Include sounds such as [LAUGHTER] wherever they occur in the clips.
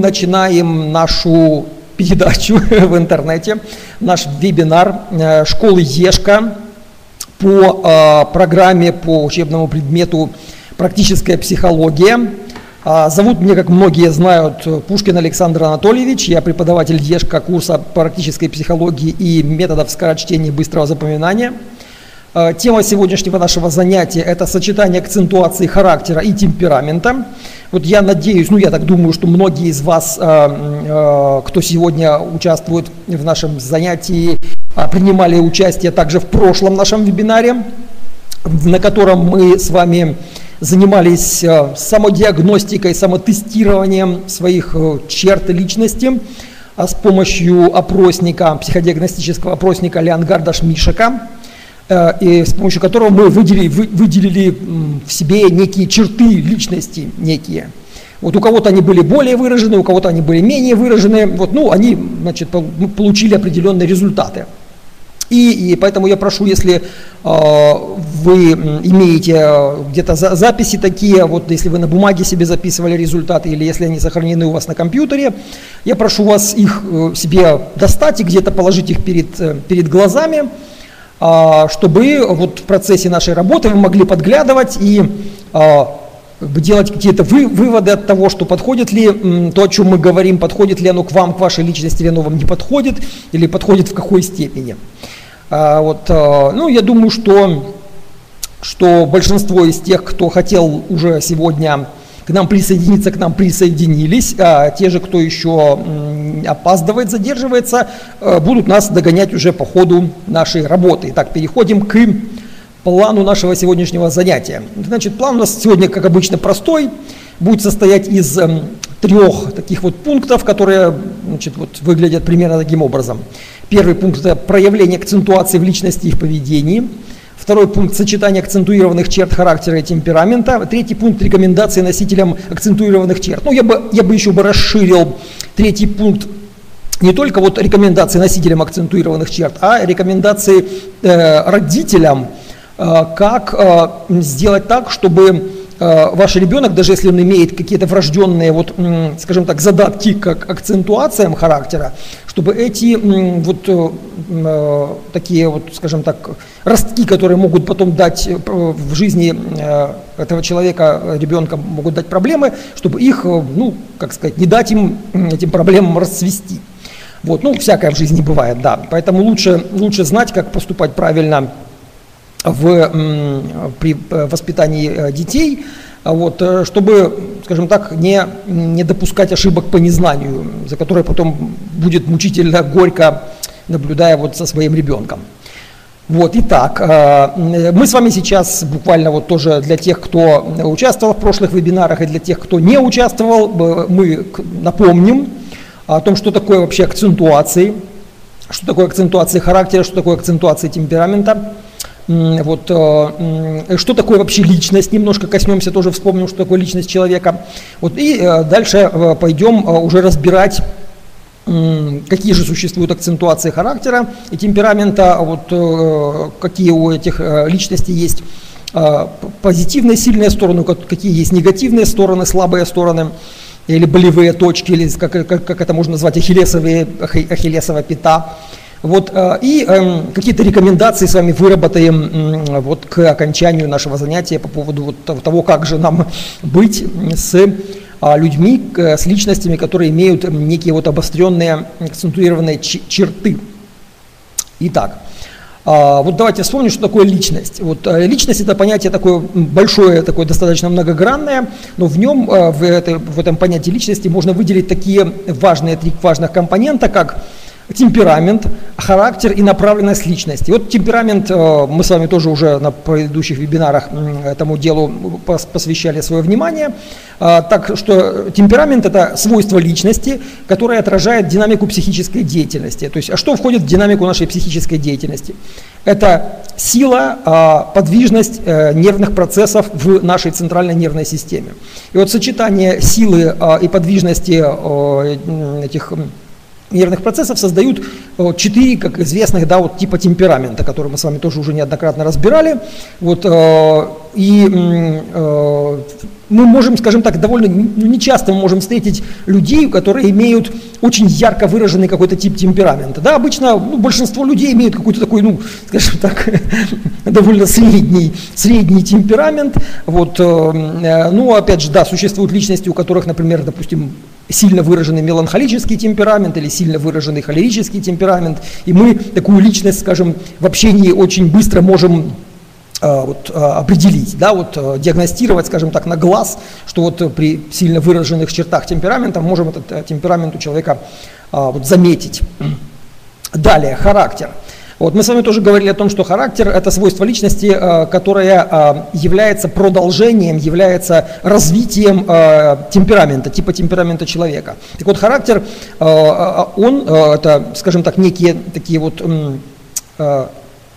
начинаем нашу передачу [LAUGHS] в интернете, наш вебинар э, школы Ешка по э, программе по учебному предмету «Практическая психология». А, зовут меня, как многие знают, Пушкин Александр Анатольевич. Я преподаватель ЕШКа курса практической психологии и методов скорочтения и быстрого запоминания – тема сегодняшнего нашего занятия – это сочетание акцентуации характера и темперамента. Вот я надеюсь, ну я так думаю, что многие из вас, э, э, кто сегодня участвует в нашем занятии, принимали участие также в прошлом нашем вебинаре, на котором мы с вами занимались самодиагностикой, самотестированием своих черт личности с помощью опросника, психодиагностического опросника Леонгарда Шмишека. Э, и с помощью которого мы выделили, вы, выделили в себе некие черты личности, некие. Вот у кого-то они были более выражены, у кого-то они были менее выражены, вот, ну, они значит, ну, получили определенные результаты. И, и поэтому я прошу, если э, вы имеете где-то за, записи такие, вот если вы на бумаге себе записывали результаты, или если они сохранены у вас на компьютере, я прошу вас их э, себе достать и где-то положить их перед, э, перед глазами, чтобы вот в процессе нашей работы вы могли подглядывать и а, делать какие-то вы, выводы от того, что подходит ли то, о чем мы говорим, подходит ли оно к вам, к вашей личности, или оно вам не подходит, или подходит в какой степени. А, вот, ну, я думаю, что, что большинство из тех, кто хотел уже сегодня к нам присоединиться, к нам присоединились, а те же, кто еще опаздывает, задерживается, э, будут нас догонять уже по ходу нашей работы. Итак, переходим к плану нашего сегодняшнего занятия. Значит, план у нас сегодня, как обычно, простой, будет состоять из эм, трех таких вот пунктов, которые значит, вот, выглядят примерно таким образом. Первый пункт – это проявление акцентуации в личности и в поведении – Второй пункт – сочетание акцентуированных черт характера и темперамента. Третий пункт – рекомендации носителям акцентуированных черт. Ну, я бы, я бы еще бы расширил третий пункт не только вот рекомендации носителям акцентуированных черт, а рекомендации э, родителям, э, как э, сделать так, чтобы ваш ребенок, даже если он имеет какие-то врожденные, вот, скажем так, задатки к акцентуациям характера, чтобы эти вот э, э, такие вот, скажем так, ростки, которые могут потом дать в жизни этого человека, ребенка, могут дать проблемы, чтобы их, ну, как сказать, не дать им этим проблемам расцвести. Вот, ну, всякое в жизни бывает, да. Поэтому лучше, лучше знать, как поступать правильно в, при э, воспитании э, детей, а вот, э, чтобы, скажем так, не, не допускать ошибок по незнанию, за которые потом будет мучительно горько, наблюдая вот со своим ребенком. Вот, итак, мы с вами сейчас буквально вот тоже для тех, кто участвовал в прошлых вебинарах и для тех, кто не участвовал, мы напомним о том, что такое вообще акцентуации, что такое акцентуации характера, что такое акцентуации темперамента. Вот, э, что такое вообще личность, немножко коснемся, тоже вспомним, что такое личность человека. Вот, и э, дальше э, пойдем уже разбирать какие же существуют акцентуации характера и темперамента, вот какие у этих личностей есть позитивные сильные стороны, какие есть негативные стороны, слабые стороны или болевые точки, или как, как, как это можно назвать, ахиллесовые, ахиллесова пята. Вот, э, и эм, какие-то рекомендации с вами выработаем вот, к окончанию нашего занятия по поводу вот того, как же нам быть с а, людьми, с личностями, которые имеют некие вот обостренные, акцентуированные черты. Итак, а, вот давайте вспомним, что такое личность. Вот э, личность это понятие такое большое, такое достаточно многогранное, но в нем, э, в, этой, в этом понятии личности можно выделить такие важные три важных компонента, как темперамент, характер и направленность личности. Вот темперамент, э, мы с вами тоже уже на предыдущих вебинарах этому делу посвящали свое внимание. А, так что темперамент – это свойство личности, которое отражает динамику психической деятельности. То есть, а что входит в динамику нашей психической деятельности? Это сила, а, подвижность э, нервных процессов в нашей центральной нервной системе. И вот сочетание силы а, и подвижности этих нервных процессов создают э, четыре, как известных, да, вот типа темперамента, которые мы с вами тоже уже неоднократно разбирали. Вот, э, и мы можем, скажем так, довольно ну, нечасто мы можем встретить людей, которые имеют очень ярко выраженный какой-то тип темперамента. Да, обычно ну, большинство людей имеют какой-то такой, ну, скажем так, [LAUGHS] довольно средний, средний темперамент. Вот, ну, опять же, да, существуют личности, у которых, например, допустим, сильно выраженный меланхолический темперамент или сильно выраженный холерический темперамент. И мы такую личность, скажем, в общении очень быстро можем а, вот, а, определить, да, вот, а, диагностировать, скажем так, на глаз, что вот при сильно выраженных чертах темперамента можем этот э, темперамент у человека вот, заметить. Далее, характер. Вот мы с вами тоже говорили о том, что характер – это свойство личности, э, которое э, является продолжением, является развитием э, темперамента, типа темперамента человека. Так вот, характер, он, это, скажем так, некие такие вот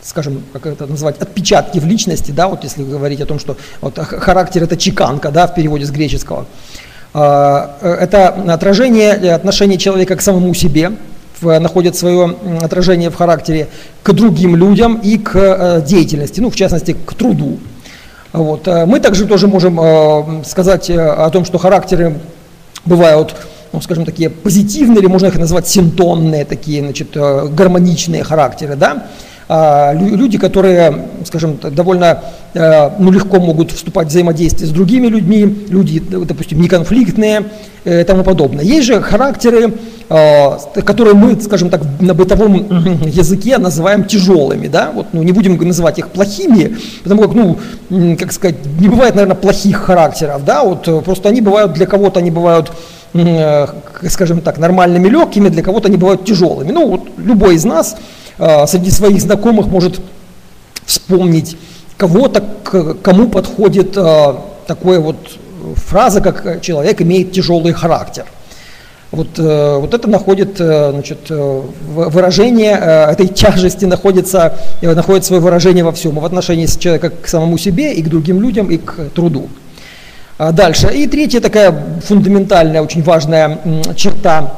скажем, как это назвать, отпечатки в личности, да, вот если говорить о том, что вот, характер это чеканка, да, в переводе с греческого. Это отражение отношения человека к самому себе, находят свое отражение в характере к другим людям и к э, деятельности, ну, в частности, к труду. Вот. Э, мы также тоже можем э, сказать о том, что характеры бывают, ну, скажем, такие позитивные, или можно их назвать синтонные, такие, значит, гармоничные характеры, да, люди, которые, скажем, довольно э, ну, легко могут вступать в взаимодействие с другими людьми, люди, допустим, неконфликтные э, и тому подобное. Есть же характеры, э, которые мы, скажем так, на бытовом [CLEARS THROAT] языке называем тяжелыми, да, вот, ну, не будем называть их плохими, потому как, ну, как сказать, не бывает, наверное, плохих характеров, да, вот, просто они бывают, для кого-то они бывают скажем так, нормальными, легкими, для кого-то они бывают тяжелыми. Ну, вот любой из нас а, среди своих знакомых может вспомнить кого-то, кому подходит а, такая вот фраза, как человек имеет тяжелый характер. Вот, э, вот это находит, э, значит, э, выражение этой тяжести находится, находит свое выражение во всем, в отношении человека к самому себе и к другим людям, и к труду. А дальше. И третья такая фундаментальная, очень важная черта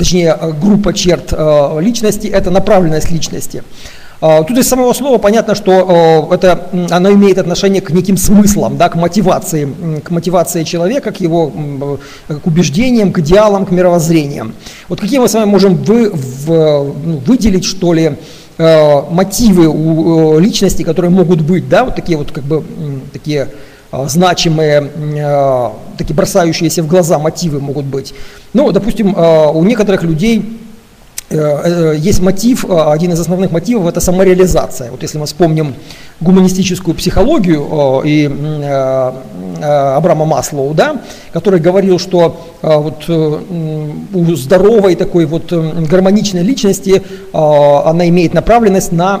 точнее э, группа черт э, личности, это направленность личности. Э, тут из самого слова понятно, что это, оно имеет отношение к неким смыслам, да, к мотивации, к мотивации человека, к его к убеждениям, к идеалам, к мировоззрениям. Вот какие мы с вами можем вы, в, ну, выделить, что ли, мотивы у личности, которые могут быть, да, вот такие вот как бы такие а, значимые, а, такие бросающиеся в глаза мотивы могут быть. Ну, допустим, а, у некоторых людей есть мотив, один из основных мотивов – это самореализация. Вот если мы вспомним гуманистическую психологию и Абрама Маслоу, да, который говорил, что вот э, у здоровой такой вот гармоничной личности она имеет направленность на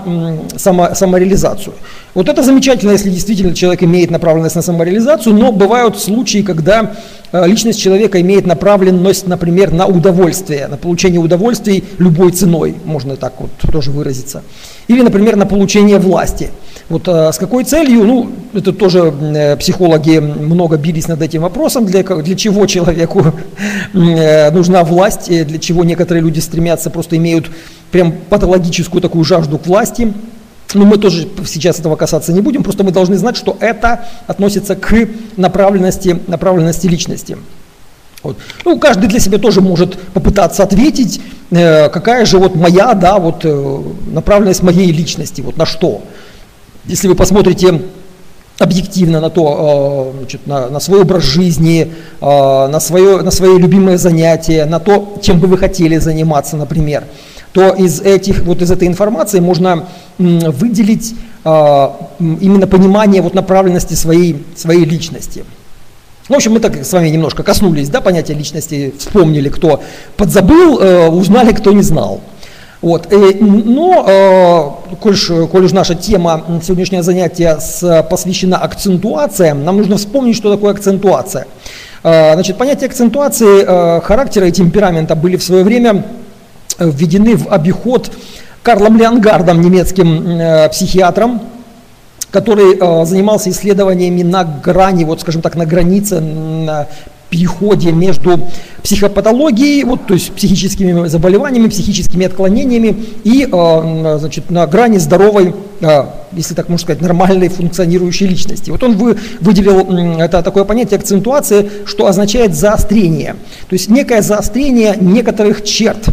само, самореализацию. Вот это замечательно, если действительно человек имеет направленность на самореализацию, но бывают случаи, когда э, личность человека имеет направленность, например, на удовольствие, на получение удовольствий любой ценой, можно так вот тоже выразиться. Или, например, на получение власти. Вот а, с какой целью, ну, это тоже э, психологи много бились над этим вопросом, для, для чего человеку [LAUGHS] э, нужна власть, для чего некоторые люди стремятся, просто имеют прям патологическую такую жажду к власти, но мы тоже сейчас этого касаться не будем, просто мы должны знать, что это относится к направленности, направленности личности. Вот. Ну, каждый для себя тоже может попытаться ответить, э, какая же вот моя, да, вот э, направленность моей личности, вот на что. Если вы посмотрите объективно на то, э, значит, на, на свой образ жизни, э, на, свое, на свои любимые занятия, на то, чем бы вы хотели заниматься, например, то из, этих, вот из этой информации можно выделить а, именно понимание вот направленности своей, своей личности. В общем, мы так с вами немножко коснулись да, понятия личности, вспомнили, кто подзабыл, э, узнали, кто не знал. Вот. Э, но, э, коль, коль уж наша тема сегодняшнего занятия посвящена акцентуациям, нам нужно вспомнить, что такое акцентуация. Значит, понятие акцентуации характера и темперамента были в свое время введены в обиход Карлом Леонгардом, немецким э, психиатром, который э, занимался исследованиями на грани, вот скажем так, на границе, на переходе между психопатологией, вот, то есть психическими заболеваниями, психическими отклонениями и э, значит, на грани здоровой, э, если так можно сказать, нормальной функционирующей личности. Вот он вы, выделил это такое понятие акцентуации, что означает заострение, то есть некое заострение некоторых черт,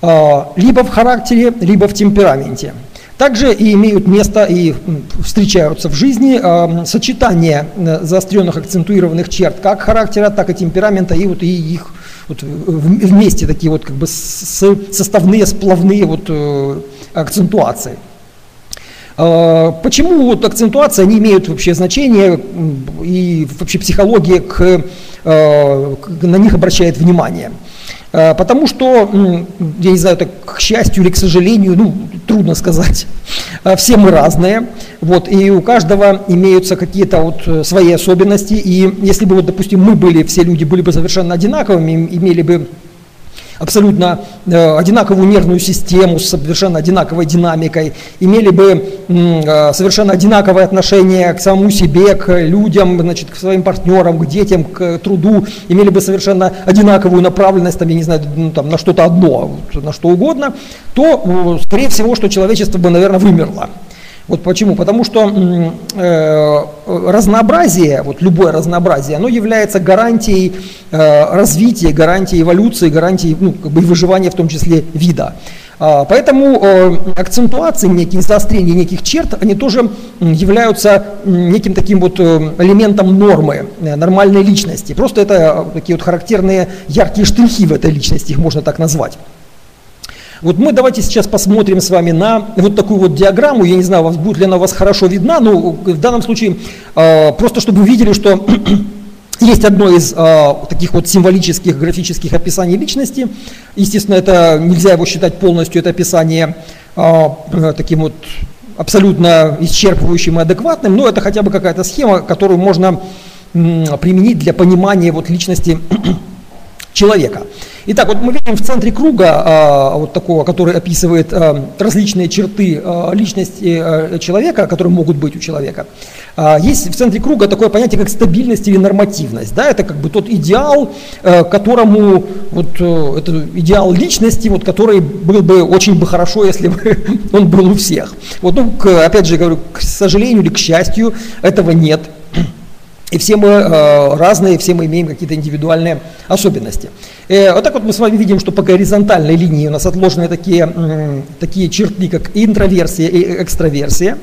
э, либо в характере, либо в темпераменте. Также и имеют место и встречаются в жизни э, сочетания э, заостренных акцентуированных черт как характера, так и темперамента, и вот и их вот вместе такие вот как бы составные, сплавные вот э, акцентуации. Э, почему вот акцентуации не имеют вообще значения и вообще психология к, э, на них обращает внимание? Э, потому что, я не знаю, это к счастью или к сожалению, ну, трудно сказать, э, все мы разные, вот, и у каждого имеются какие-то вот э, свои особенности, и если бы, вот, допустим, мы были, все люди были бы совершенно одинаковыми, имели бы абсолютно э, одинаковую нервную систему с совершенно одинаковой динамикой, имели бы э, совершенно одинаковое отношение к самому себе, к людям, значит, к своим партнерам, к детям, к труду, имели бы совершенно одинаковую направленность, там, я не знаю, ну, там, на что-то одно, на что угодно, то, скорее всего, что человечество бы, наверное, вымерло. Вот почему? Потому что э, разнообразие, вот любое разнообразие, оно является гарантией э, развития, гарантией эволюции, гарантией ну, как бы выживания в том числе вида. А, поэтому э, акцентуации, некие заострения неких черт, они тоже являются неким таким вот э, элементом нормы, э, нормальной личности. Просто это э, такие вот характерные яркие штрихи в этой личности, их можно так назвать. Вот мы давайте сейчас посмотрим с вами на вот такую вот диаграмму. Я не знаю, будет ли она у вас хорошо видна, но в данном случае э, просто чтобы вы видели, что [CLEARS THROAT] есть одно из э, таких вот символических графических описаний личности. Естественно, это нельзя его считать полностью, это описание э, таким вот абсолютно исчерпывающим и адекватным, но это хотя бы какая-то схема, которую можно применить для понимания вот личности [CLEARS THROAT] человека. Итак, вот мы видим в центре круга, а, вот такого, который описывает а, различные черты а, личности а, человека, которые могут быть у человека. Есть в центре круга такое понятие, как стабильность или нормативность. Да? Это как бы тот идеал, а, которому, вот, а, это идеал личности, вот, который был бы очень бы хорошо, если бы [LAUGHS] он был у всех. Вот, ну, к, опять же, говорю, к сожалению или к счастью, этого нет. И все мы э, разные, все мы имеем какие-то индивидуальные особенности. Э, вот так вот мы с вами видим, что по горизонтальной линии у нас отложены такие, э, такие черты, как интроверсия и экстраверсия,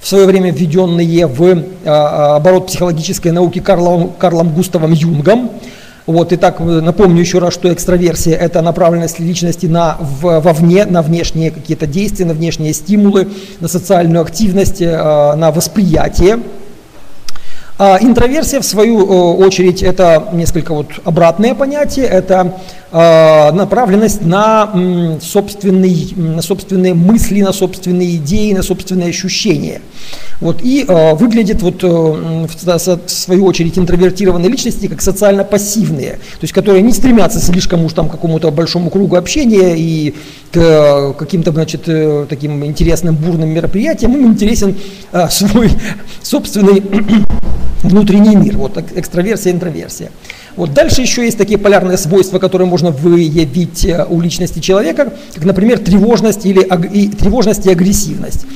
в свое время введенные в э, оборот психологической науки Карлом, Карлом Густавом Юнгом. Вот, и так напомню еще раз, что экстраверсия – это направленность личности на, в, вовне, на внешние какие-то действия, на внешние стимулы, на социальную активность, э, на восприятие. А интроверсия, в свою э, очередь, это несколько вот обратное понятие, это э, направленность на, собственный, на собственные мысли, на собственные идеи, на собственные ощущения. Вот, и э, выглядит вот, э, в свою очередь интровертированные личности как социально пассивные, то есть которые не стремятся слишком уж там к какому-то большому кругу общения и к каким-то значит, таким интересным бурным мероприятиям, им интересен [LAUGHS] свой собственный внутренний мир, вот экстраверсия, интроверсия. Вот дальше еще есть такие полярные свойства, которые можно выявить э, у личности человека, как, например, тревожность, или, и, тревожность и агрессивность.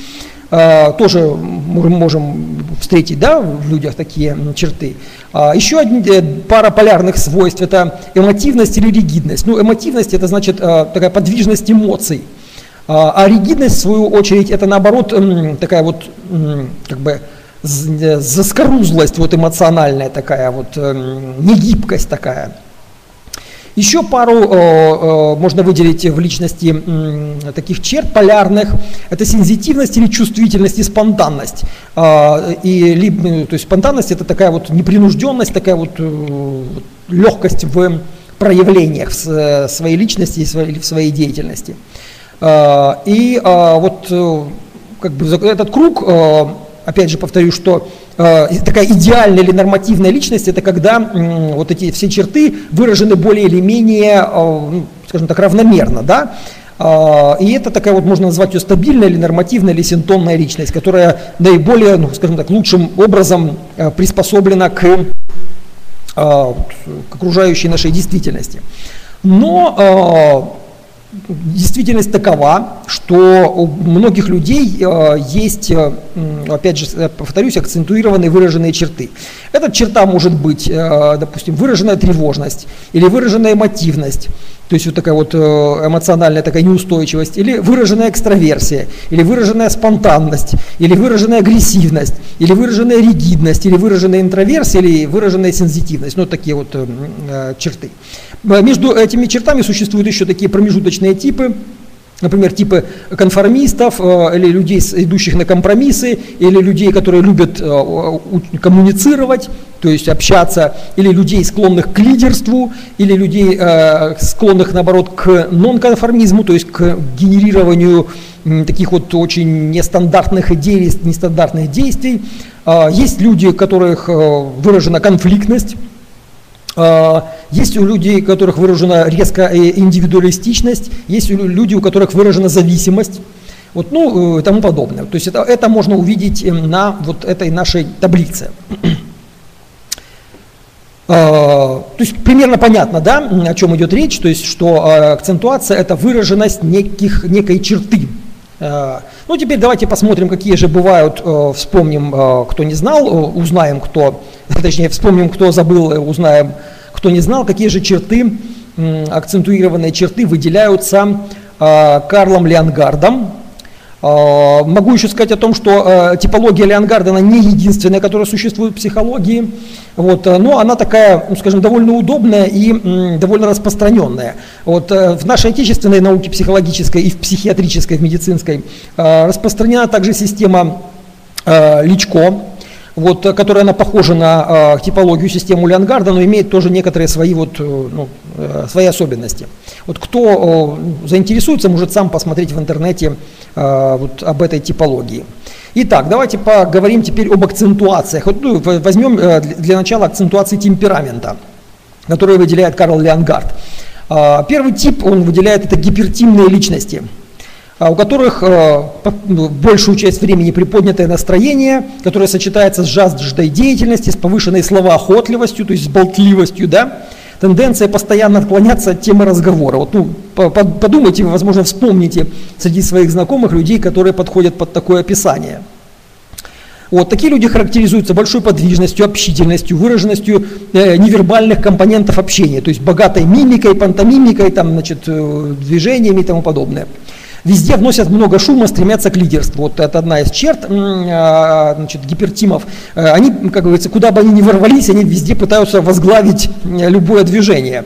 А, тоже мы можем встретить да, в людях такие черты. А, еще один, э, пара полярных свойств – это эмотивность или ригидность. Ну, эмотивность – это значит а, такая подвижность эмоций. А, а ригидность, в свою очередь, это наоборот такая вот как бы заскорузлость вот эмоциональная такая, вот эм, негибкость такая. Еще пару э, э, можно выделить в личности э, таких черт полярных. Это сензитивность или чувствительность и спонтанность. Э, и, то есть спонтанность это такая вот непринужденность, такая вот э, легкость в проявлениях в э, своей личности и в своей деятельности. Э, и э, вот э, как бы этот круг э, опять же повторю, что э, такая идеальная или нормативная личность это когда э, вот эти все черты выражены более или менее, э, скажем так, равномерно, да. Э, и это такая вот можно назвать ее стабильная или нормативная или синтонная личность, которая наиболее, ну, скажем так, лучшим образом э, приспособлена к к окружающей нашей действительности. Но действительность такова, что у многих людей э, есть, э, опять же, э, повторюсь, акцентуированные выраженные черты. Эта черта может быть, допустим, выраженная тревожность или выраженная эмотивность, то есть вот такая вот эмоциональная такая неустойчивость, или выраженная экстраверсия, или выраженная спонтанность, или выраженная агрессивность, или выраженная ригидность, или выраженная интроверсия, или выраженная сензитивность. Ну, такие вот черты. Между этими чертами существуют еще такие промежуточные типы, например, типы конформистов э, или людей, идущих на компромиссы, или людей, которые любят э, коммуницировать, то есть общаться, или людей, склонных к лидерству, или людей, э, склонных, наоборот, к нонконформизму, то есть к генерированию таких вот очень нестандартных идей, нестандартных действий. Есть люди, у которых выражена конфликтность, есть у людей, у которых выражена резкая индивидуалистичность, есть люди, у которых выражена зависимость, вот, ну и тому подобное. То есть это, это можно увидеть эм, на вот этой нашей таблице. [CLEARS THROAT] А, то есть примерно понятно, да, о чем идет речь, то есть что а, акцентуация это выраженность неких, некой черты. Ну теперь давайте посмотрим, какие же бывают, э, вспомним, э, кто не знал, э, узнаем, кто [LAUGHS] точнее вспомним, кто забыл, узнаем, кто не знал, какие же черты, акцентуированные черты выделяются Карлом Леонгардом. А, могу еще сказать о том, что а, типология Леонгарда она не единственная, которая существует в психологии, вот, но она такая, ну, скажем, довольно удобная и довольно распространенная. Вот, в нашей отечественной науке психологической и в психиатрической, в медицинской распространена также система Личко, вот, э, которая она похожа на э, типологию систему Леонгарда, но имеет тоже некоторые свои, вот, э, ну, э, свои особенности. Вот кто э, заинтересуется, может сам посмотреть в интернете э, вот, об этой типологии. Итак, давайте поговорим теперь об акцентуациях. Вот, ну, возьмем э, для начала акцентуации темперамента, который выделяет Карл Леонгард. Э, первый тип он выделяет это гипертимные личности – у которых э, ну, большую часть времени приподнятое настроение, которое сочетается с жаждой деятельности, с повышенной словоохотливостью, то есть с болтливостью, да, тенденция постоянно отклоняться от темы разговора. Вот, ну, подумайте, возможно, вспомните среди своих знакомых людей, которые подходят под такое описание. Вот такие люди характеризуются большой подвижностью, общительностью, выраженностью э, невербальных компонентов общения, то есть богатой мимикой, пантомимикой, там, значит, э, движениями и тому подобное. Везде вносят много шума, стремятся к лидерству. Вот это одна из черт а, значит, гипертимов. Э, они, как говорится, куда бы они ни ворвались, они везде пытаются возглавить э, любое движение.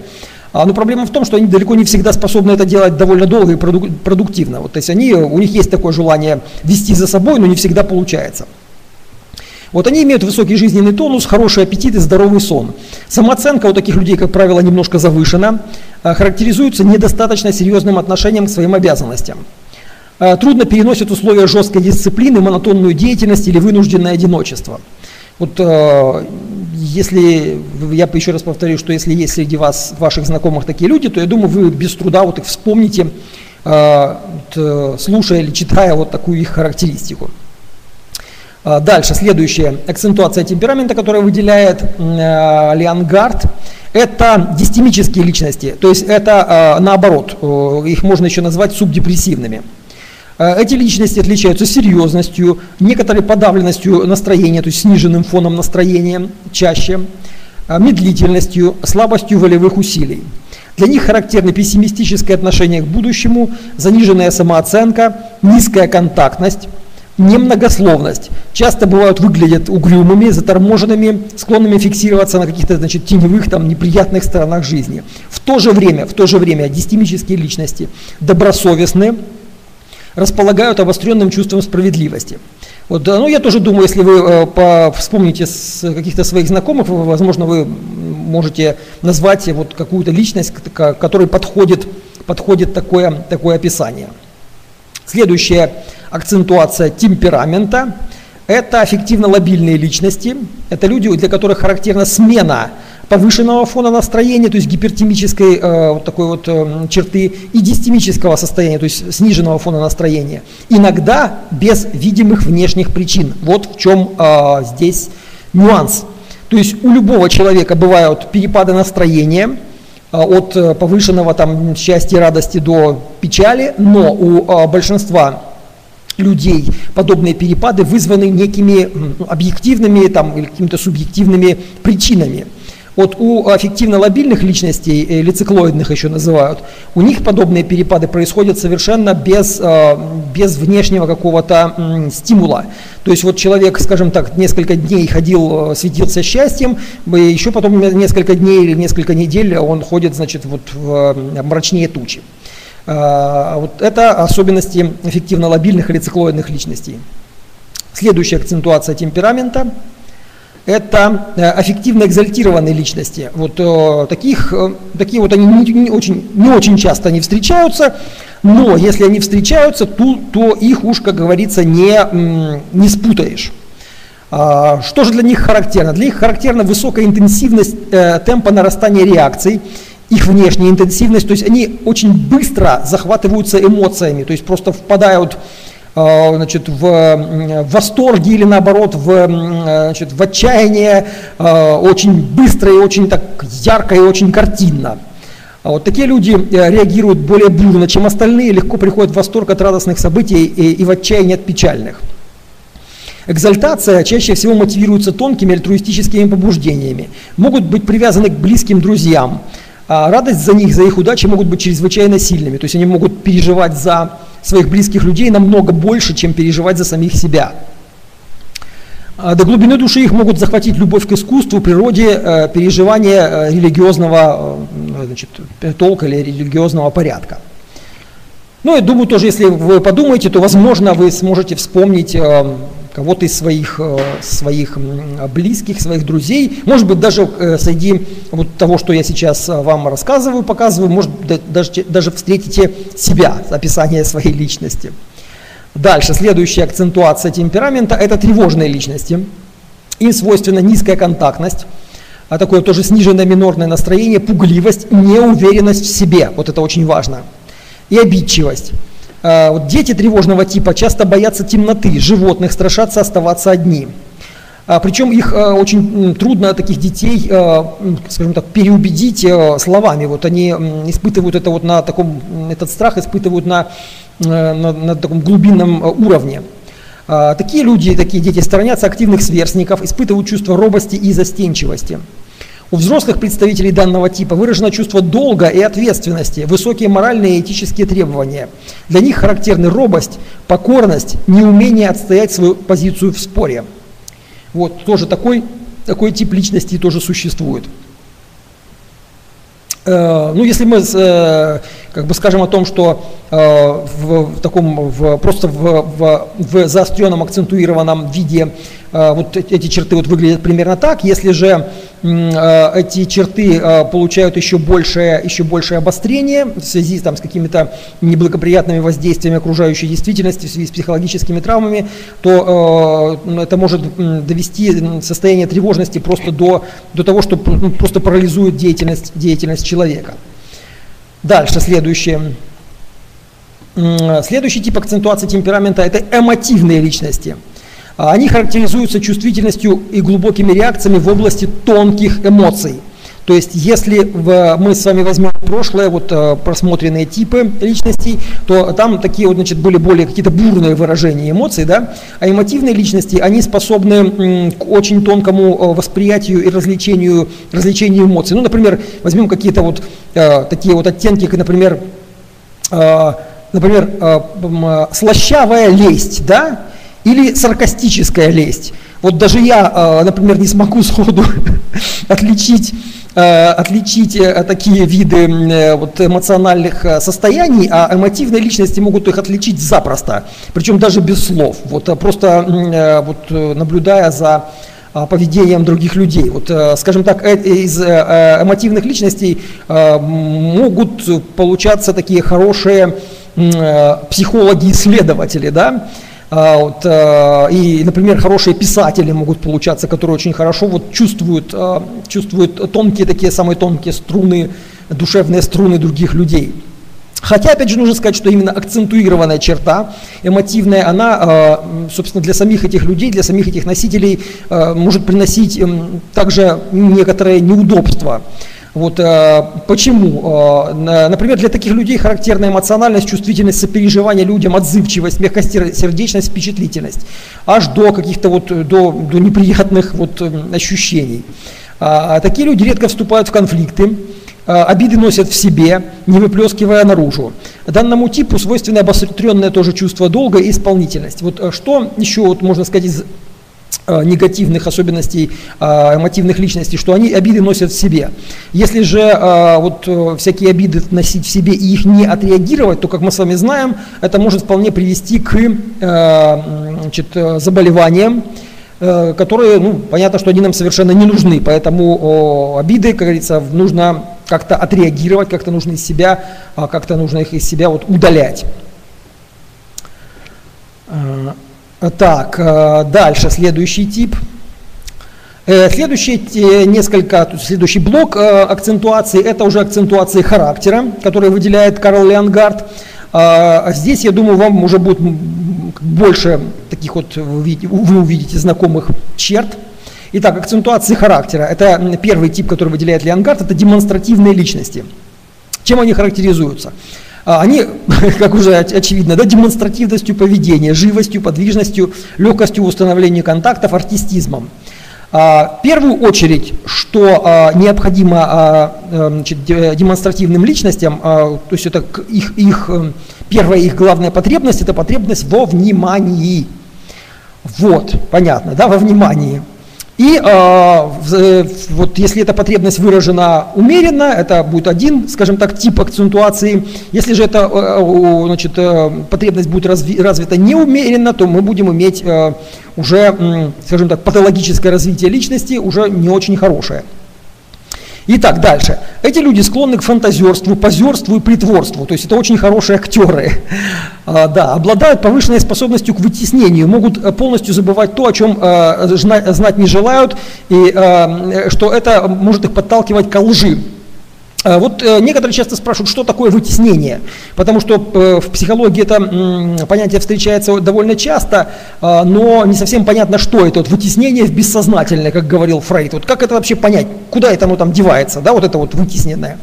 А, но проблема в том, что они далеко не всегда способны это делать довольно долго и продуктивно. Вот, то есть они, у них есть такое желание вести за собой, но не всегда получается. Вот они имеют высокий жизненный тонус, хороший аппетит и здоровый сон. Самооценка у таких людей, как правило, немножко завышена, а, характеризуется недостаточно серьезным отношением к своим обязанностям. А, трудно переносят условия жесткой дисциплины, монотонную деятельность или вынужденное одиночество. Вот а, если, я еще раз повторю, что если есть среди вас, ваших знакомых такие люди, то я думаю, вы без труда вот их вспомните, слушая или читая вот такую их характеристику. А, дальше, следующая акцентуация темперамента, которая выделяет э, Леонгард, это дистемические личности, то есть это э, наоборот, э, их можно еще назвать субдепрессивными. Эти личности отличаются серьезностью, некоторой подавленностью настроения, то есть сниженным фоном настроения чаще, медлительностью, слабостью волевых усилий. Для них характерны пессимистическое отношение к будущему, заниженная самооценка, низкая контактность, немногословность. Часто бывают, выглядят угрюмыми, заторможенными, склонными фиксироваться на каких-то значит, теневых, там, неприятных сторонах жизни. В то же время, в то же время дистемические личности добросовестны, располагают обостренным чувством справедливости. Вот, ну, я тоже думаю, если вы э, по, вспомните с каких-то своих знакомых, возможно, вы можете назвать вот какую-то личность, к которой подходит, подходит такое, такое описание. Следующее акцентуация темперамента. Это аффективно лобильные личности, это люди, для которых характерна смена повышенного фона настроения, то есть гипертимической э, вот такой вот э, черты, и дистемического состояния, то есть сниженного фона настроения. Иногда без видимых внешних причин. Вот в чем э, здесь нюанс. То есть у любого человека бывают перепады настроения, от повышенного там счастья радости до печали, но у большинства людей подобные перепады вызваны некими объективными там, или какими-то субъективными причинами. Вот у аффективно-лобильных личностей, э, или циклоидных еще называют, у них подобные перепады происходят совершенно без, э, без внешнего какого-то стимула. То есть вот человек, скажем так, несколько дней ходил, э, светился счастьем, и еще потом несколько дней или несколько недель он ходит, значит, вот в мрачнее тучи. Вот это особенности эффективно-лобильных или циклоидных личностей. Следующая акцентуация темперамента – это э, аффективно экзальтированные личности. Вот э, таких, э, такие вот они не, не, очень, не очень часто не встречаются, но если они встречаются, то, то их уж, как говорится, не, не спутаешь. А, что же для них характерно? Для них характерна высокая интенсивность э, темпа нарастания реакций, их внешняя интенсивность, то есть они очень быстро захватываются эмоциями, то есть просто впадают Э, значит, в, в восторге или наоборот в, значит, в отчаяние э, очень быстро и очень так ярко и очень картинно. А вот такие люди э, реагируют более бурно, чем остальные, легко приходят в восторг от радостных событий и, и в отчаяние от печальных. Экзальтация чаще всего мотивируется тонкими альтруистическими побуждениями, могут быть привязаны к близким друзьям, а радость за них, за их удачи могут быть чрезвычайно сильными, то есть они могут переживать за своих близких людей намного больше, чем переживать за самих себя. А до глубины души их могут захватить любовь к искусству, природе, э, переживание э, религиозного э, значит, толка или религиозного порядка. Ну, я думаю, тоже, если вы подумаете, то, возможно, вы сможете вспомнить кого-то из своих, своих близких, своих друзей, может быть, даже среди вот того, что я сейчас вам рассказываю, показываю, может, даже, даже встретите себя, описание своей личности. Дальше, следующая акцентуация темперамента – это тревожные личности. Им свойственна низкая контактность, а такое тоже сниженное минорное настроение, пугливость, неуверенность в себе. Вот это очень важно и обидчивость. А, вот дети тревожного типа часто боятся темноты, животных, страшатся оставаться одни. А, причем их а, очень трудно, таких детей, скажем так, переубедить словами. Вот они испытывают это вот на таком, этот страх испытывают на, на, на таком глубинном уровне. Такие люди, такие дети сторонятся активных сверстников, испытывают чувство робости и застенчивости. У взрослых представителей данного типа выражено чувство долга и ответственности, высокие моральные и этические требования. Для них характерны робость, покорность, неумение отстоять свою позицию в споре. Вот тоже такой, такой тип личности тоже существует. Э, ну, если мы э, как бы скажем о том, что э, в, в таком, в, просто в, в, в заостренном, акцентуированном виде вот эти черты вот выглядят примерно так. Если же эти черты получают еще большее, еще большее обострение в связи там, с какими-то неблагоприятными воздействиями окружающей действительности, в связи с психологическими травмами, то это может довести состояние тревожности просто до, до того, что ну, просто парализует деятельность, деятельность человека. Дальше, следующее. Следующий тип акцентуации темперамента – это эмотивные личности. А, они характеризуются чувствительностью и глубокими реакциями в области тонких эмоций – то есть, если в, мы с вами возьмем прошлое, вот э, просмотренные типы личностей, то там такие вот, значит, были более какие-то бурные выражения эмоций, да, а эмотивные личности, они способны к очень тонкому э, восприятию и развлечению, развлечению эмоций. Ну, например, возьмем какие-то вот э, такие вот оттенки, например, например, э, слащавая лесть, да, или саркастическая лесть. Вот даже я, э, например, не смогу сходу [LAUGHS] отличить Э, отличить э, такие виды вот, эмоциональных состояний, а эмоциональные личности могут их отличить запросто, причем даже без слов, вот, просто вот, наблюдая за поведением других людей. Вот, скажем так, из эмотивных личностей могут получаться такие хорошие психологи-исследователи, да, а, вот, а, и, например, хорошие писатели могут получаться, которые очень хорошо вот, чувствуют, а, чувствуют тонкие, такие самые тонкие струны, душевные струны других людей. Хотя, опять же, нужно сказать, что именно акцентуированная черта, эмотивная, она, собственно, для самих этих людей, для самих этих носителей может приносить также некоторое неудобство. Вот э, почему? Э, например, для таких людей характерна эмоциональность, чувствительность, сопереживание людям, отзывчивость, мягкосердечность, впечатлительность, аж до каких-то вот до, до неприятных вот ощущений. А, такие люди редко вступают в конфликты, обиды носят в себе, не выплескивая наружу. Данному типу свойственно обостренное тоже чувство долга и исполнительность. Вот э, что еще вот можно сказать из Э, негативных особенностей э, эмотивных личностей, что они обиды носят в себе. Если же э, вот всякие обиды носить в себе и их не отреагировать, то, как мы с вами знаем, это может вполне привести к значит, заболеваниям, которые, ну, понятно, что они нам совершенно не нужны, поэтому обиды, как говорится, нужно как-то отреагировать, как-то нужно из себя, как-то нужно их из себя вот удалять. Так, э, дальше следующий тип. Э, следующий несколько, следующий блок э, акцентуации – это уже акцентуации характера, которые выделяет Карл Леонгард. Здесь, я думаю, вам уже будет больше таких вот, вы увидите знакомых черт. Итак, акцентуации характера – это первый тип, который выделяет Леонгард, это демонстративные личности. Чем они характеризуются? А, они, [LAUGHS] как уже очевидно, да, демонстративностью поведения, живостью, подвижностью, легкостью в установлении контактов, артистизмом. А, в первую очередь, что а, необходимо э, значит, демонстративным личностям, то есть это их, их, э, первая их главная потребность, это потребность во внимании. Вот, понятно, да, во внимании. И э, вот если эта потребность выражена умеренно, это будет один, скажем так, тип акцентуации. Если же эта э, значит, э, потребность будет разви, развита неумеренно, то мы будем иметь э, уже, скажем так, патологическое развитие личности, уже не очень хорошее. Итак, дальше. Эти люди склонны к фантазерству, позерству и притворству. То есть это очень хорошие актеры. А, да, обладают повышенной способностью к вытеснению, могут э, полностью забывать то, о чем а, знать не желают, и а, что это может их подталкивать к лжи. А, вот э, некоторые часто спрашивают, что такое вытеснение, потому что э, в психологии это понятие встречается довольно часто, а, но не совсем понятно, что это вот вытеснение в бессознательное, как говорил Фрейд. Вот как это вообще понять, куда это оно там девается, да, вот это вот вытесненное.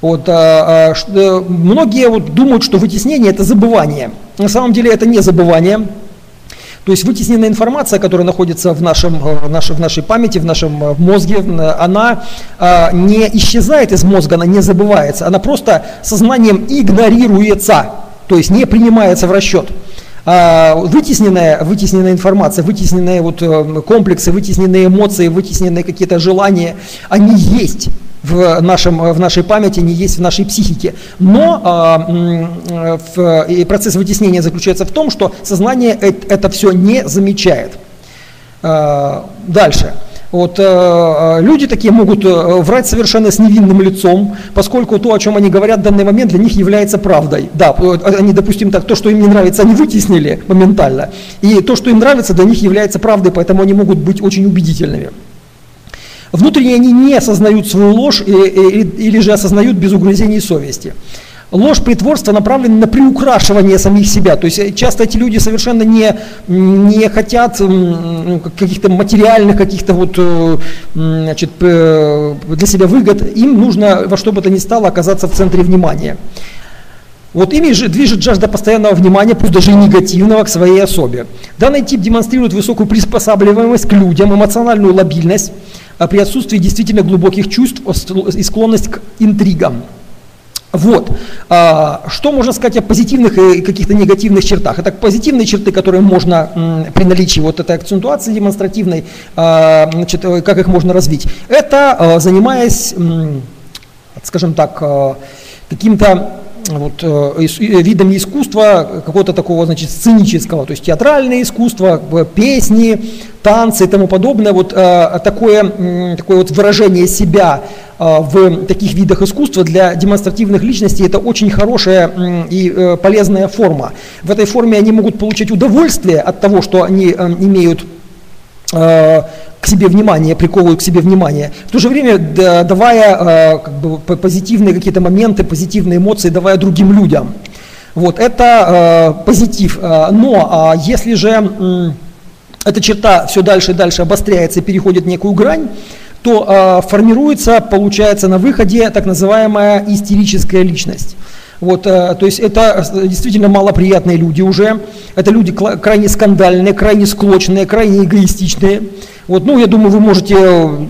Вот, а, э, многие вот думают, что вытеснение это забывание. На самом деле это не забывание, то есть вытесненная информация, которая находится в, нашем, э, в, нашей, в нашей памяти, в нашем э, мозге, она а, не исчезает из мозга, она не забывается, она просто сознанием игнорируется, то есть не принимается в расчет. А, вытесненная, вытесненная информация, вытесненные вот комплексы, вытесненные эмоции, вытесненные какие-то желания, они есть в, нашем, в нашей памяти, не есть в нашей психике. Но а, в, и процесс вытеснения заключается в том, что сознание это, это все не замечает. А, дальше. Вот, э, люди такие могут э, врать совершенно с невинным лицом, поскольку то, о чем они говорят в данный момент, для них является правдой. Да, они, допустим, так, то, что им не нравится, они вытеснили моментально, и то, что им нравится, для них является правдой, поэтому они могут быть очень убедительными. Внутренне они не осознают свою ложь или же осознают без угрызений совести. Ложь, притворство направлено на приукрашивание самих себя. То есть э, часто эти люди совершенно не, не хотят ну, каких-то материальных, каких-то вот э, значит, для себя выгод. Им нужно во что бы то ни стало оказаться в центре внимания. Вот ими же движет жажда постоянного внимания, пусть даже и негативного, к своей особе. Данный тип демонстрирует высокую приспосабливаемость к людям, эмоциональную лобильность, при отсутствии действительно глубоких чувств и склонность к интригам. Вот. А, что можно сказать о позитивных и каких-то негативных чертах? Это позитивные черты, которые можно при наличии вот этой акцентуации демонстративной, а, значит, э, как их можно развить? Это а, занимаясь, скажем так, а, каким-то вот, э, э, видами искусства, какого-то такого, значит, сценического, то есть театральное искусство, песни, танцы и тому подобное, вот э, такое, такое вот выражение себя в таких видах искусства для демонстративных личностей это очень хорошая и полезная форма. В этой форме они могут получать удовольствие от того, что они имеют к себе внимание, приковывают к себе внимание, в то же время давая как бы, позитивные какие-то моменты, позитивные эмоции, давая другим людям. Вот, это э, позитив. Но э, если же э, эта черта все дальше и дальше обостряется и переходит некую грань, то э, формируется, получается на выходе так называемая истерическая личность. Вот, э, то есть это действительно малоприятные люди уже, это люди крайне скандальные, крайне склочные, крайне эгоистичные. Вот, ну, я думаю, вы можете,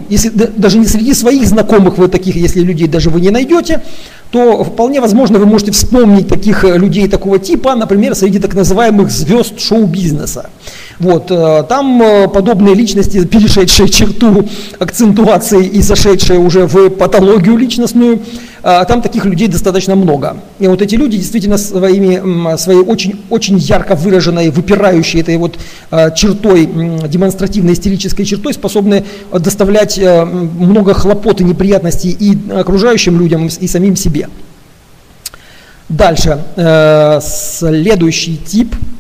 если даже не среди своих знакомых вы таких, если людей даже вы не найдете, то вполне возможно вы можете вспомнить таких э, людей такого типа, например, среди так называемых звезд шоу-бизнеса. Вот, э, там э, подобные личности, перешедшие черту акцентуации и зашедшие уже в патологию личностную, там таких людей достаточно много. И вот эти люди действительно своими, своей очень, очень ярко выраженной, выпирающей этой вот чертой, демонстративной истерической чертой способны доставлять много хлопот и неприятностей и окружающим людям, и самим себе. Дальше, э, следующий тип э,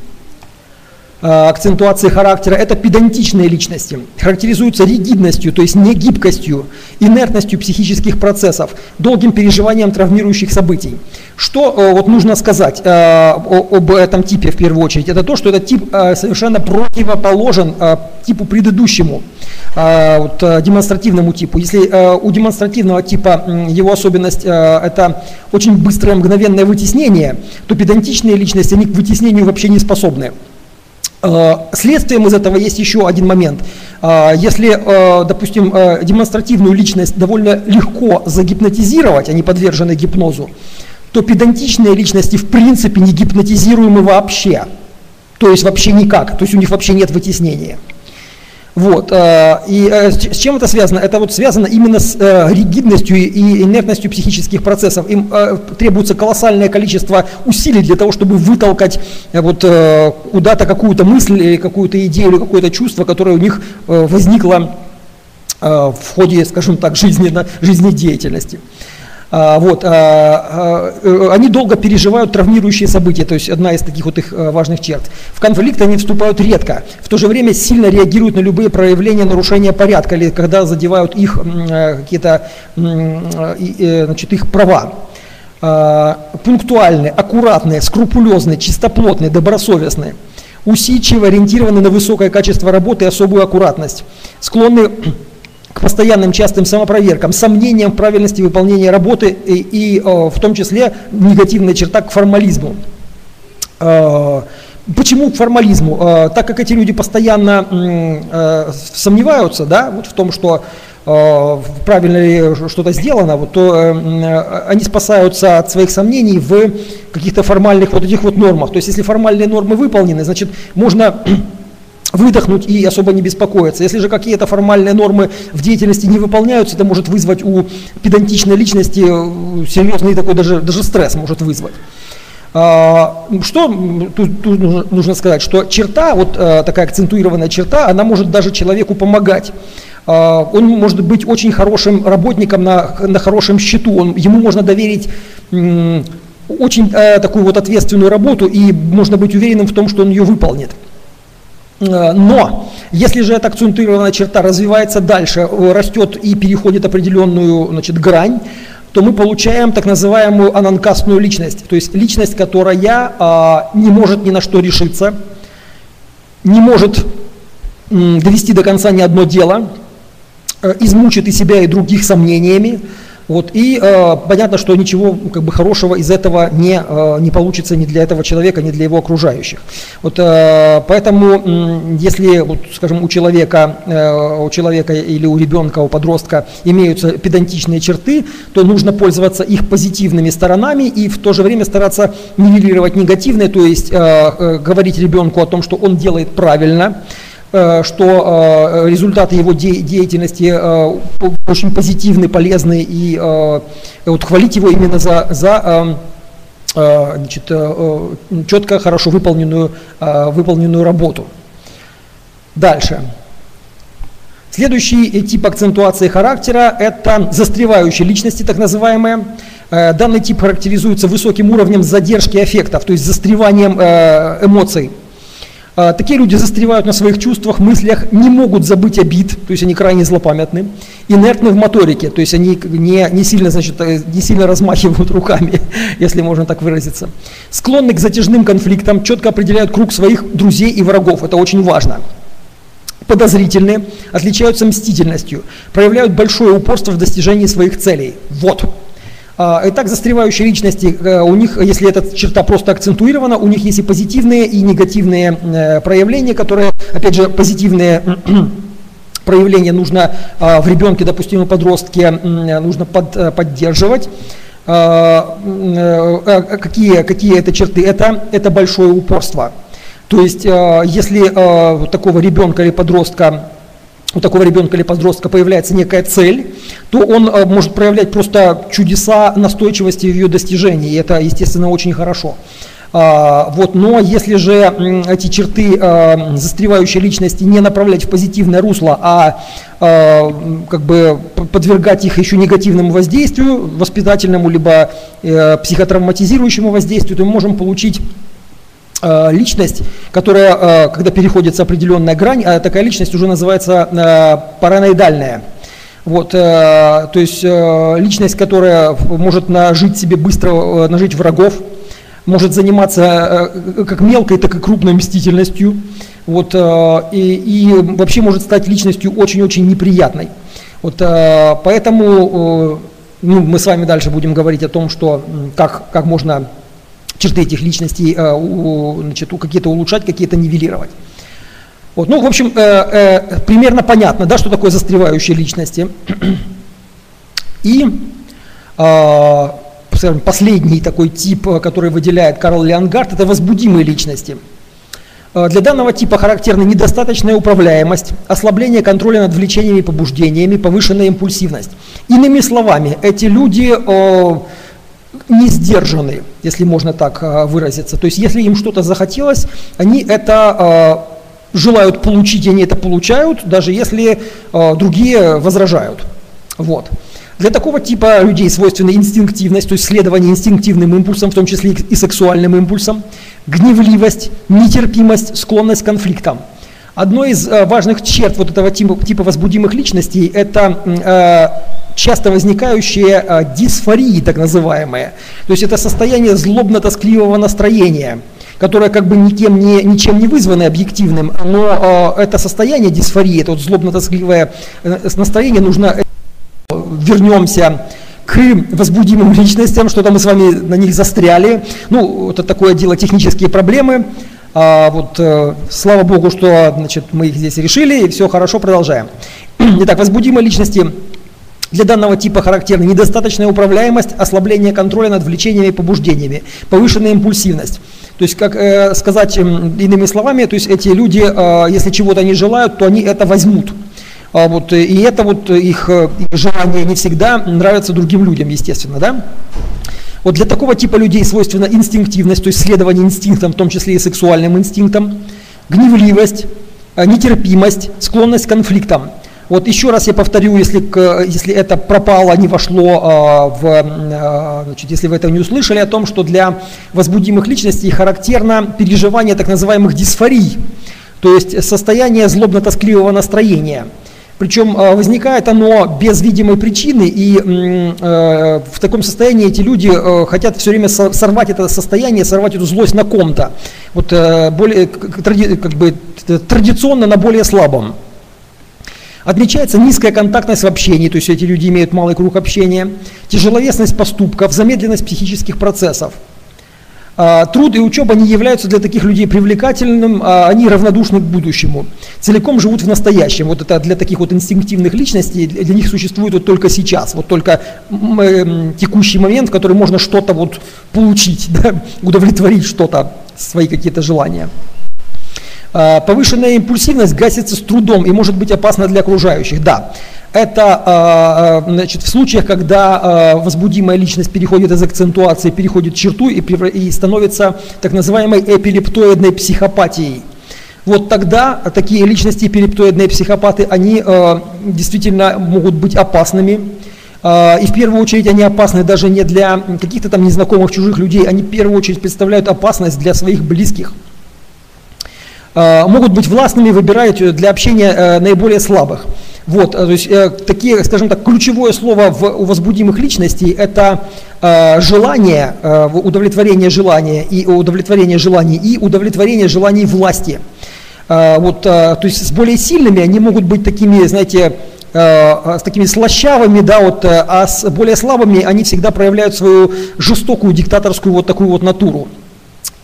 акцентуации характера – это педантичные личности. Характеризуются ригидностью, то есть не гибкостью, инертностью психических процессов, долгим переживанием травмирующих событий. Что э, вот нужно сказать э, об этом типе в первую очередь? Это то, что этот тип э, совершенно противоположен э, типу предыдущему – вот, э, демонстративному типу. Если э, у демонстративного типа его особенность э, это очень быстрое мгновенное вытеснение, то педантичные личности, они к вытеснению вообще не способны. Следствием из этого есть еще один момент. Если, допустим, демонстративную личность довольно легко загипнотизировать, они подвержены гипнозу, то педантичные личности в принципе не гипнотизируемы вообще. То есть вообще никак, то есть у них вообще нет вытеснения. Вот, э, и э, с чем это связано? Это вот связано именно с э, ригидностью и инертностью психических процессов. Им требуется колоссальное количество усилий для того, чтобы вытолкать вот куда-то какую-то мысль или какую-то идею или какое-то чувство, которое у них возникло в ходе, скажем так, жизненно, жизнедеятельности. А, вот, а, а, э, они долго переживают травмирующие события, то есть одна из таких вот их э, важных черт. В конфликт они вступают редко, в то же время сильно реагируют на любые проявления нарушения порядка или когда задевают их э, какие-то значит, их права. Пунктуальные, аккуратные, скрупулезные, чистоплотные, добросовестные усидчиво ориентированы на высокое качество работы и особую аккуратность, склонны к постоянным частым самопроверкам, сомнениям в правильности выполнения работы и, и э, в том числе негативная черта к формализму. Э, почему к формализму? Э, так как эти люди постоянно сомневаются да, вот в том, что правильно ли что-то сделано, вот, то они спасаются от своих сомнений в каких-то формальных вот этих вот нормах. То есть если формальные нормы выполнены, значит можно выдохнуть и особо не беспокоиться. Если же какие-то формальные нормы в деятельности не выполняются, это может вызвать у педантичной личности э, серьезный такой даже, даже стресс может вызвать. А, что тут, тут нужно сказать, что черта, вот э, такая акцентуированная черта, она может даже человеку помогать. А, он может быть очень хорошим работником на, на хорошем счету, он, ему можно доверить очень э, такую вот ответственную работу, и можно быть уверенным в том, что он ее выполнит. Э, но если же эта акцентуированная черта развивается дальше, э, растет и переходит определенную значит, грань, то мы получаем так называемую ананкастную личность, то есть личность, которая а, не может ни на что решиться, не может довести до конца ни одно дело, а, измучит и себя, и других сомнениями, вот, и э, понятно, что ничего как бы, хорошего из этого не, э, не получится ни для этого человека, ни для его окружающих. Вот, э, поэтому, э, если, вот, скажем, у человека, э, у человека или у ребенка, у подростка имеются педантичные черты, то нужно пользоваться их позитивными сторонами и в то же время стараться нивелировать негативные, то есть э, э, говорить ребенку о том, что он делает правильно, что э, результаты его деятельности э, очень позитивны, полезны, и вот хвалить его именно за, за значит, четко, хорошо выполненную, выполненную работу. Дальше. Следующий тип акцентуации характера – это застревающие личности, так называемые. Данный тип характеризуется высоким уровнем задержки эффектов, то есть застреванием эмоций. А, такие люди застревают на своих чувствах, мыслях, не могут забыть обид, то есть они крайне злопамятны, инертны в моторике, то есть они не, не, сильно, значит, э, не сильно размахивают [LAUGHS] руками, если можно так выразиться. Склонны к затяжным конфликтам, четко определяют круг своих друзей и врагов, это очень важно подозрительны, отличаются мстительностью, проявляют большое упорство в достижении своих целей. Вот. А, Итак, застревающие личности, э, у них, если эта черта просто акцентуирована, у них есть и позитивные, и негативные э, проявления, которые, опять же, позитивные [CLEARS THROAT] проявления нужно а, в ребенке, допустим, в подростке, нужно под, э, поддерживать. А, какие, какие это черты? Это, это большое упорство. То есть, если у такого ребенка или подростка у такого ребенка или подростка появляется некая цель, то он э, может проявлять просто чудеса настойчивости в ее достижении. И это, естественно, очень хорошо. А, вот, но если же эти черты а, застревающей личности не направлять в позитивное русло, а, а как бы подвергать их еще негативному воздействию, воспитательному либо психотравматизирующему воздействию, то мы можем получить Э, личность, которая, э, когда переходится определенная грань, а такая личность уже называется э, параноидальная. Вот, то есть личность, которая может нажить себе быстро, нажить врагов, может заниматься как мелкой, так и крупной мстительностью, вот, и, и вообще может стать личностью очень-очень неприятной. Вот, поэтому ну, мы с вами дальше будем говорить о том, что как, как можно черты этих личностей э, значит, какие-то улучшать, какие-то нивелировать. Вот. Ну, в общем, э, э, примерно понятно, да, что такое застревающие личности. И э, последний такой тип, который выделяет Карл Леонгард, это возбудимые личности. Для данного типа характерна недостаточная управляемость, ослабление контроля над влечениями и побуждениями, повышенная импульсивность. Иными словами, эти люди не сдержаны, если можно так а, выразиться. То есть если им что-то захотелось, они это а, желают получить, и они это получают, даже если а, другие возражают. Вот. Для такого типа людей свойственна инстинктивность, то есть следование инстинктивным импульсам, в том числе и сексуальным импульсам, гневливость, нетерпимость, склонность к конфликтам. Одной из важных черт вот этого типа, типа возбудимых личностей – это часто возникающие а, дисфории, так называемые. То есть это состояние злобно-тоскливого настроения, которое как бы никем не, ничем не вызвано объективным, но э, это состояние дисфории, это вот злобно-тоскливое э, настроение, нужно э, вернемся к возбудимым личностям, что-то мы с вами на них застряли. Ну, это такое дело технические проблемы. А вот э, слава богу, что значит, мы их здесь решили, и все хорошо, продолжаем. [CLEARS THROAT] Итак, возбудимые личности для данного типа характерна недостаточная управляемость, ослабление контроля над влечениями и побуждениями, повышенная импульсивность. То есть, как э, сказать э, иными словами, то есть эти люди, э, если чего-то не желают, то они это возьмут. А вот, и это вот их, их желание не всегда нравится другим людям, естественно, да? Вот для такого типа людей свойственна инстинктивность, то есть следование инстинктам, в том числе и сексуальным инстинктам, гневливость, э, нетерпимость, склонность к конфликтам. Вот еще раз я повторю, если, если это пропало, не вошло а, в, а, значит, если вы это не услышали, о том, что для возбудимых личностей характерно переживание так называемых дисфорий, то есть состояние злобно-тоскливого настроения. Причем а, возникает оно без видимой причины, и в таком состоянии эти люди хотят все время сорвать это состояние, сорвать эту злость на ком-то. Вот э, более, как бы, традиционно на более слабом. Отмечается низкая контактность в общении, то есть эти люди имеют малый круг общения, тяжеловесность поступков, замедленность психических процессов. А, труд и учеба не являются для таких людей привлекательным, а они равнодушны к будущему. Целиком живут в настоящем. Вот это для таких вот инстинктивных личностей, для них существует вот только сейчас, вот только э, текущий момент, в который можно что-то вот получить, [LAUGHS] да, удовлетворить что-то, свои какие-то желания. А, повышенная импульсивность гасится с трудом и может быть опасна для окружающих. Да, это а, а, значит, в случаях, когда возбудимая личность переходит из акцентуации, переходит черту и, и становится так называемой эпилептоидной психопатией. Вот тогда такие личности, эпилептоидные психопаты, они действительно могут быть опасными. И в первую очередь они опасны даже не для каких-то там незнакомых чужих людей, они в первую очередь представляют опасность для своих близких – могут быть властными, выбирают для общения наиболее слабых. Вот, то есть такие, скажем так, ключевое слово в, у возбудимых личностей – это желание, удовлетворение желания и удовлетворение желаний и удовлетворение желаний власти. Вот, то есть с более сильными они могут быть такими, знаете, с такими слащавыми, да, вот, а с более слабыми они всегда проявляют свою жестокую диктаторскую вот такую вот натуру.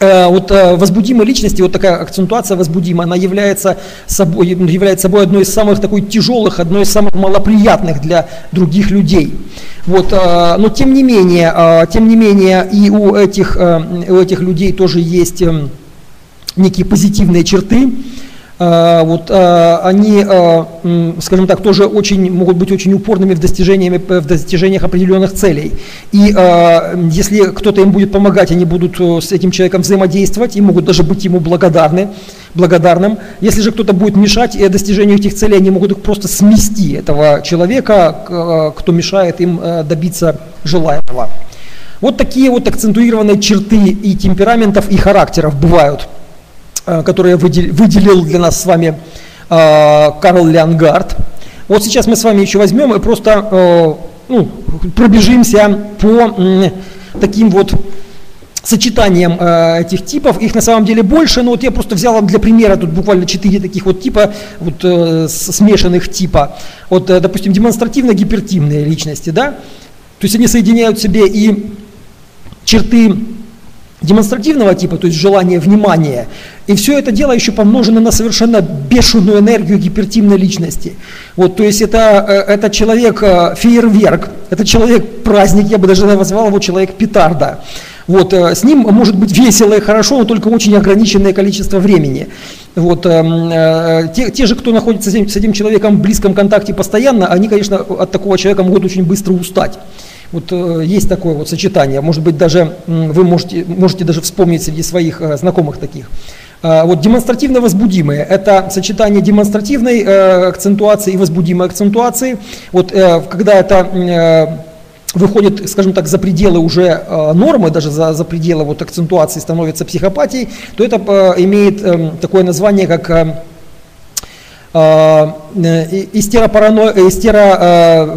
Э, вот э, возбудимой личности, вот такая акцентуация возбудимая, она является собой, является собой одной из самых такой тяжелых, одной из самых малоприятных для других людей. Вот, э, но тем не менее, тем не менее и у этих, у этих людей тоже есть эм, некие позитивные черты. А, вот, а, они, а, скажем так, тоже очень, могут быть очень упорными в, достижениях, в достижениях определенных целей. И если кто-то им будет помогать, они будут э, с этим человеком взаимодействовать и могут даже быть ему благодарны, благодарным. Если же кто-то будет мешать достижению этих целей, они могут их просто смести, этого человека, кто мешает им э, добиться желаемого. Вот такие вот акцентуированные черты и темпераментов, и характеров бывают – Э, который выделил для нас с вами э, Карл Леонгард. Вот сейчас мы с вами еще возьмем и просто э, ну, пробежимся по таким вот сочетанием этих типов. Их на самом деле больше, но вот я просто взял для примера тут буквально четыре таких вот типа, вот смешанных типа. Вот, допустим, демонстративно-гипертимные личности, да? То есть они соединяют в себе и черты демонстративного типа, то есть желание внимания. И все это дело еще помножено на совершенно бешеную энергию гипертимной личности. Вот, то есть это, э, это человек э, фейерверк, это человек праздник, я бы даже назвал его человек петарда. Вот, э, с ним может быть весело и хорошо, но только очень ограниченное количество времени. Вот, э, те, те же, кто находится с этим, с этим человеком в близком контакте постоянно, они, конечно, от такого человека могут очень быстро устать. Вот э, есть такое вот сочетание, может быть даже вы можете, можете даже вспомнить среди своих э, знакомых таких. Э, вот демонстративно возбудимые – это сочетание демонстративной э, акцентуации и возбудимой акцентуации. Вот когда это выходит, скажем так, за пределы уже нормы, даже за, за пределы вот акцентуации становится психопатией, то это имеет э, такое название, как э, э, истеропарано, истеро,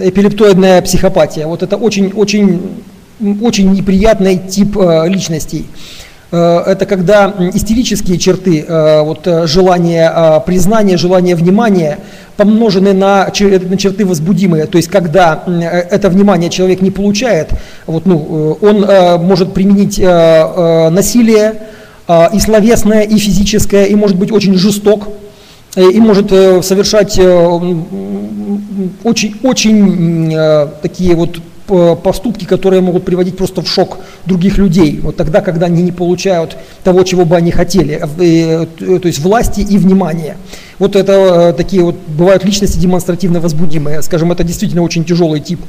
эпилептоидная психопатия. Вот это очень, очень, очень неприятный тип э, личностей. Э, это когда истерические черты, э, вот желание признания, желание внимания помножены на, на черты возбудимые. То есть когда это внимание человек не получает, вот, ну, он может применить насилие и словесное, и физическое, и может быть очень жесток, и может совершать очень, очень э, такие вот поступки, которые могут приводить просто в шок других людей. Вот тогда, когда они не получают того, чего бы они хотели, э, э, то есть власти и внимания. Вот это э, такие вот бывают личности демонстративно возбудимые. Скажем, это действительно очень тяжелый тип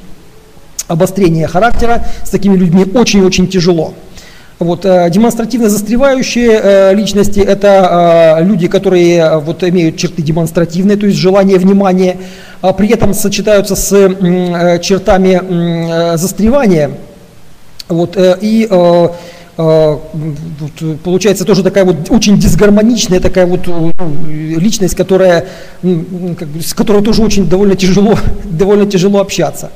обострения характера. С такими людьми очень-очень тяжело. Вот, э, демонстративно застревающие э, личности – это э, люди, которые вот, имеют черты демонстративные, то есть желание внимания, а при этом сочетаются с чертами застревания. Вот, и получается тоже такая вот очень дисгармоничная такая вот ну, личность, которая, с которой тоже очень довольно тяжело, [LAUGHS] довольно тяжело общаться.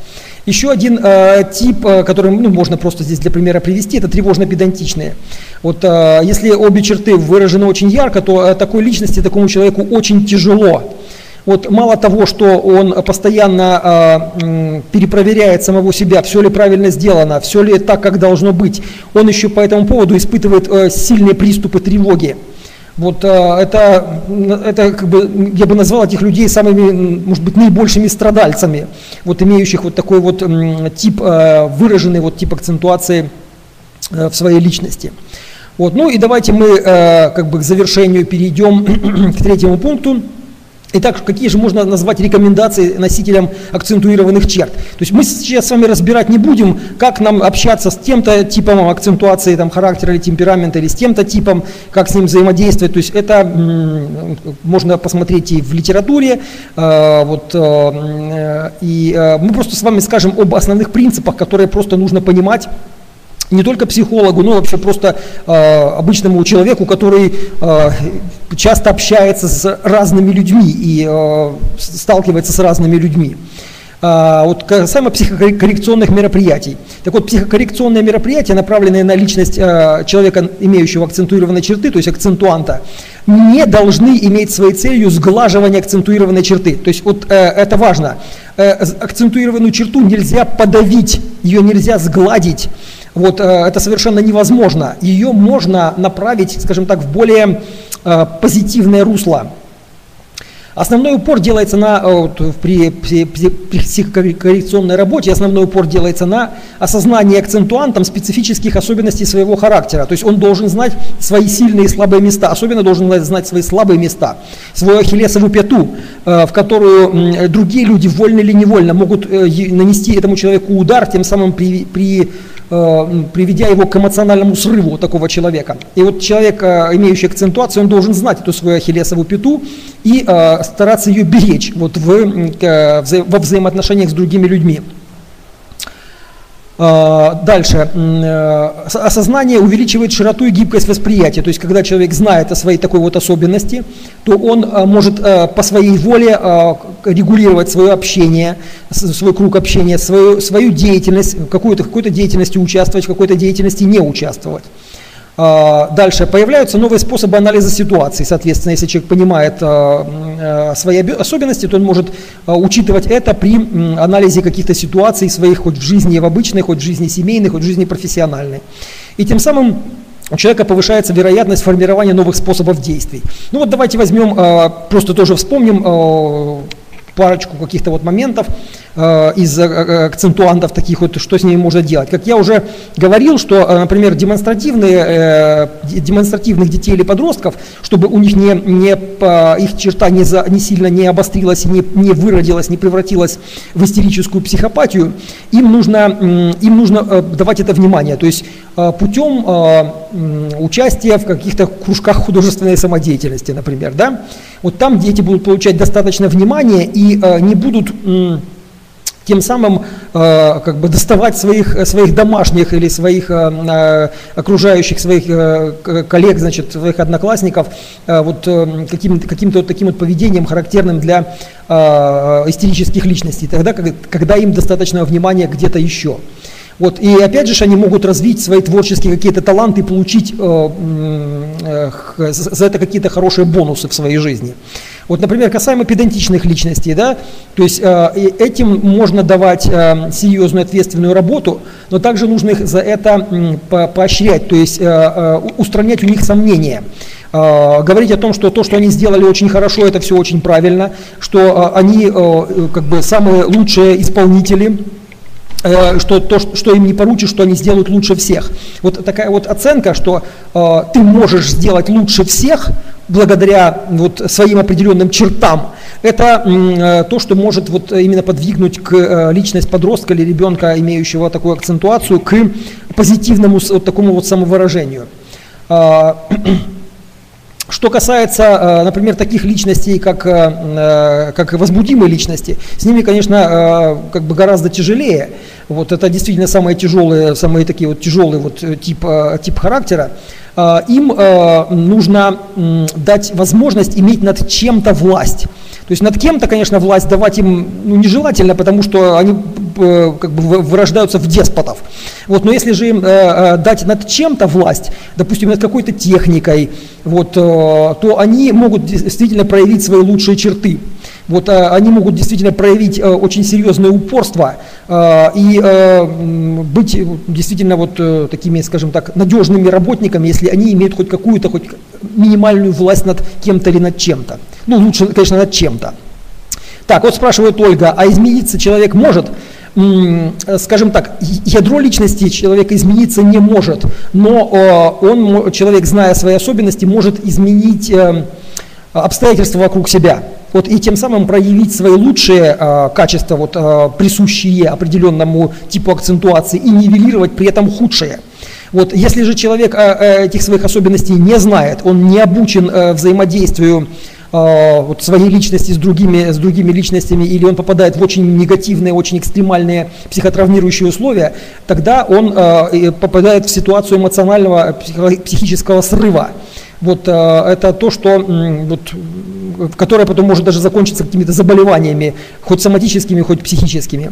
Еще один э, тип, э, который ну, можно просто здесь для примера привести, это тревожно-педантичные. Вот э, если обе черты выражены очень ярко, то э, такой личности, такому человеку очень тяжело. Вот мало того, что он постоянно э, перепроверяет самого себя, все ли правильно сделано, все ли так, как должно быть, он еще по этому поводу испытывает э, сильные приступы тревоги. Вот а, это, это как бы, я бы назвал этих людей самыми, может быть, наибольшими страдальцами, вот имеющих вот такой вот тип, а, выраженный вот тип акцентуации а, в своей личности. Вот, ну и давайте мы как бы к завершению перейдем [CLEARS THROAT] к третьему пункту. Итак, какие же можно назвать рекомендации носителям акцентуированных черт? То есть мы сейчас с вами разбирать не будем, как нам общаться с тем-то типом акцентуации там, характера или темперамента, или с тем-то типом, как с ним взаимодействовать. То есть это можно посмотреть и в литературе. Э, вот, э, и э, мы просто с вами скажем об основных принципах, которые просто нужно понимать не только психологу, но вообще просто э, обычному человеку, который э, часто общается с разными людьми и э, сталкивается с разными людьми. А, вот касаемо психокоррекционных мероприятий. Так вот, психокоррекционные мероприятия, направленные на личность а, человека, имеющего акцентуированные черты, то есть акцентуанта, не должны иметь своей целью сглаживание акцентуированной черты. То есть вот э, это важно. Э, акцентуированную черту нельзя подавить, ее нельзя сгладить. Вот э, это совершенно невозможно. Ее можно направить, скажем так, в более позитивное русло. Основной упор делается на, э, вот, при, при, при психокоррекционной работе, основной упор делается на осознание акцентуантом специфических особенностей своего характера. То есть он должен знать свои сильные и слабые места, особенно должен знать свои слабые места, свою ахиллесову пяту, э, в которую другие люди, вольно или невольно, могут э, нанести этому человеку удар, тем самым при, при Э, приведя его к эмоциональному срыву такого человека. И вот человек, э, имеющий акцентуацию, он должен знать эту свою ахиллесову пяту и э, стараться ее беречь вот в, во взаимоотношениях с другими людьми. А, дальше. Э, осознание увеличивает широту и гибкость восприятия. То есть, когда человек знает о своей такой вот особенности, то он э, может э, по своей воле регулировать свое общение, свой круг общения, свою, свою деятельность, в какой-то какой деятельности участвовать, в какой-то деятельности не участвовать. А, дальше появляются новые способы анализа ситуации. Соответственно, если человек понимает а, а, свои особенности, то он может учитывать это при анализе каких-то ситуаций своих, хоть в жизни в обычной, хоть в жизни семейной, хоть в жизни профессиональной. И тем самым у человека повышается вероятность формирования новых способов действий. Ну вот давайте возьмем, просто тоже вспомним парочку каких-то вот моментов из э, э, акцентуантов таких вот, что с ними можно делать. Как я уже говорил, что, э, например, демонстративные, э, демонстративных детей или подростков, чтобы у них не, не их черта не, за, не сильно не обострилась, не, не выродилась, не превратилась в истерическую психопатию, им нужно, им нужно э, давать это внимание. То есть э, путем э, участия в каких-то кружках художественной самодеятельности, например, да, вот там дети будут получать достаточно внимания и э, не будут э, тем самым э, как бы доставать своих, своих домашних или своих э, э окружающих, своих э, коллег, значит, своих одноклассников э, вот, э, каким-то, каким-то таким вот поведением, характерным для э, истерических личностей, тогда, когда им достаточно внимания где-то еще. Вот, и опять же, они могут развить свои творческие какие-то таланты получить э, э, за это какие-то хорошие бонусы в своей жизни. Вот, например, касаемо педантичных личностей, да, то есть э, этим можно давать э, серьезную ответственную работу, но также нужно их за это э, по поощрять, то есть э, э, устранять у них сомнения. Э, говорить о том, что то, что они сделали очень хорошо, это все очень правильно, что э, они как бы самые лучшие исполнители, что то, что им не поручишь, что они сделают лучше всех. Вот такая вот оценка, что ты можешь сделать лучше всех благодаря вот своим определенным чертам, это э, то, что может вот именно подвигнуть к э, личность подростка или ребенка, имеющего такую акцентуацию, к позитивному вот такому вот самовыражению. Что касается, э, например, таких личностей, как, э, э, как возбудимые личности, с ними, конечно, как бы гораздо тяжелее. Вот это действительно самые тяжелые, самые такие вот тяжелые вот тип, тип характера. Им нужно дать возможность иметь над чем-то власть. То есть над кем-то, конечно, власть давать им ну, нежелательно, потому что они э, как бы вырождаются в деспотов. Вот, но если же им э, э, дать над чем-то власть, допустим, над какой-то техникой, вот, э, то они могут действительно проявить свои лучшие черты. Вот э, они могут действительно проявить э, очень серьезное упорство э, и быть действительно вот такими, скажем так, надежными работниками, если они имеют хоть какую-то, хоть минимальную власть над кем-то или над чем-то. Ну, лучше, конечно, над чем-то. Так, вот спрашивает Ольга, а измениться человек может? скажем так, ядро личности человека измениться не может, но он, человек, зная свои особенности, может изменить обстоятельства вокруг себя. Вот, и тем самым проявить свои лучшие э, качества, вот, присущие определенному типу акцентуации, и нивелировать при этом худшие. Вот, если же человек этих своих особенностей не знает, он не обучен взаимодействию э, вот своей личности с другими, с другими личностями, или он попадает в очень негативные, очень экстремальные психотравмирующие условия, тогда он э, попадает в ситуацию эмоционального психического срыва. Вот э, это то, что, вот, которое потом может даже закончиться какими-то заболеваниями, хоть соматическими, хоть психическими.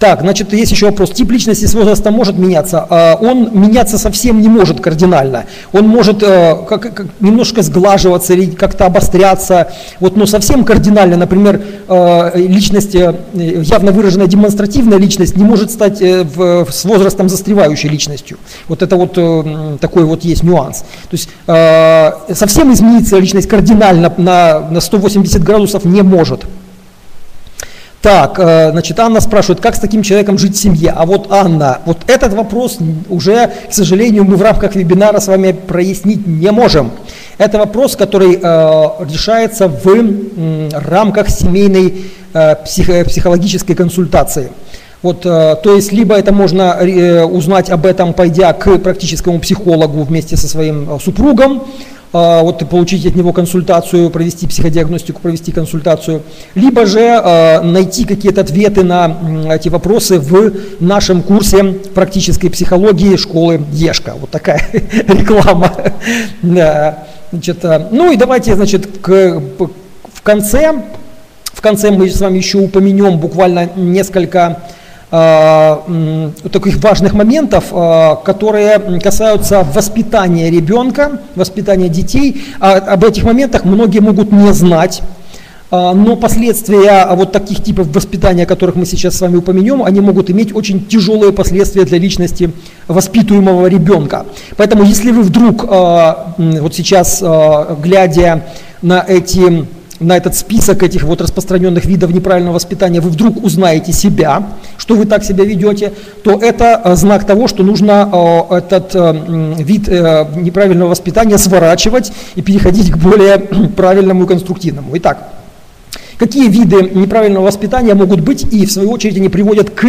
Так, значит, есть еще вопрос. Тип личности с возрастом может меняться. А, он меняться совсем не может кардинально. Он может э, как, как, немножко сглаживаться или как-то обостряться. Вот, но совсем кардинально, например, э, личность, э, явно выраженная демонстративная личность не может стать в, с возрастом застревающей личностью. Вот это вот такой вот есть нюанс. То есть совсем измениться личность кардинально на, на 180 градусов не может. Так, э, значит, Анна спрашивает, как с таким человеком жить в семье? А вот Анна, вот этот вопрос уже, к сожалению, мы в рамках вебинара с вами прояснить не можем. Это вопрос, который э, решается в рамках семейной э, психо психологической консультации. Вот, то есть, либо это можно узнать об этом, пойдя к практическому психологу вместе со своим супругом, вот получить от него консультацию, провести психодиагностику, провести консультацию, либо же а, найти какие-то ответы на эти вопросы в нашем курсе практической психологии школы Ешка. Вот такая [LAUGHS] реклама. Да. Значит, а, ну и давайте, значит, к, в конце, в конце мы с вами еще упомянем буквально несколько таких важных моментов, э, которые касаются воспитания ребенка, воспитания детей. А об этих моментах многие могут не знать. Э, но последствия вот таких типов воспитания, о которых мы сейчас с вами упомянем, они могут иметь очень тяжелые последствия для личности воспитуемого ребенка. Поэтому если вы вдруг вот сейчас, глядя на эти на этот список этих вот распространенных видов неправильного воспитания, вы вдруг узнаете себя, что вы так себя ведете, то это э, знак того, что нужно э, этот э, вид неправильного воспитания сворачивать и переходить к более правильному и конструктивному. Итак, Какие виды неправильного воспитания могут быть и, в свою очередь, они приводят к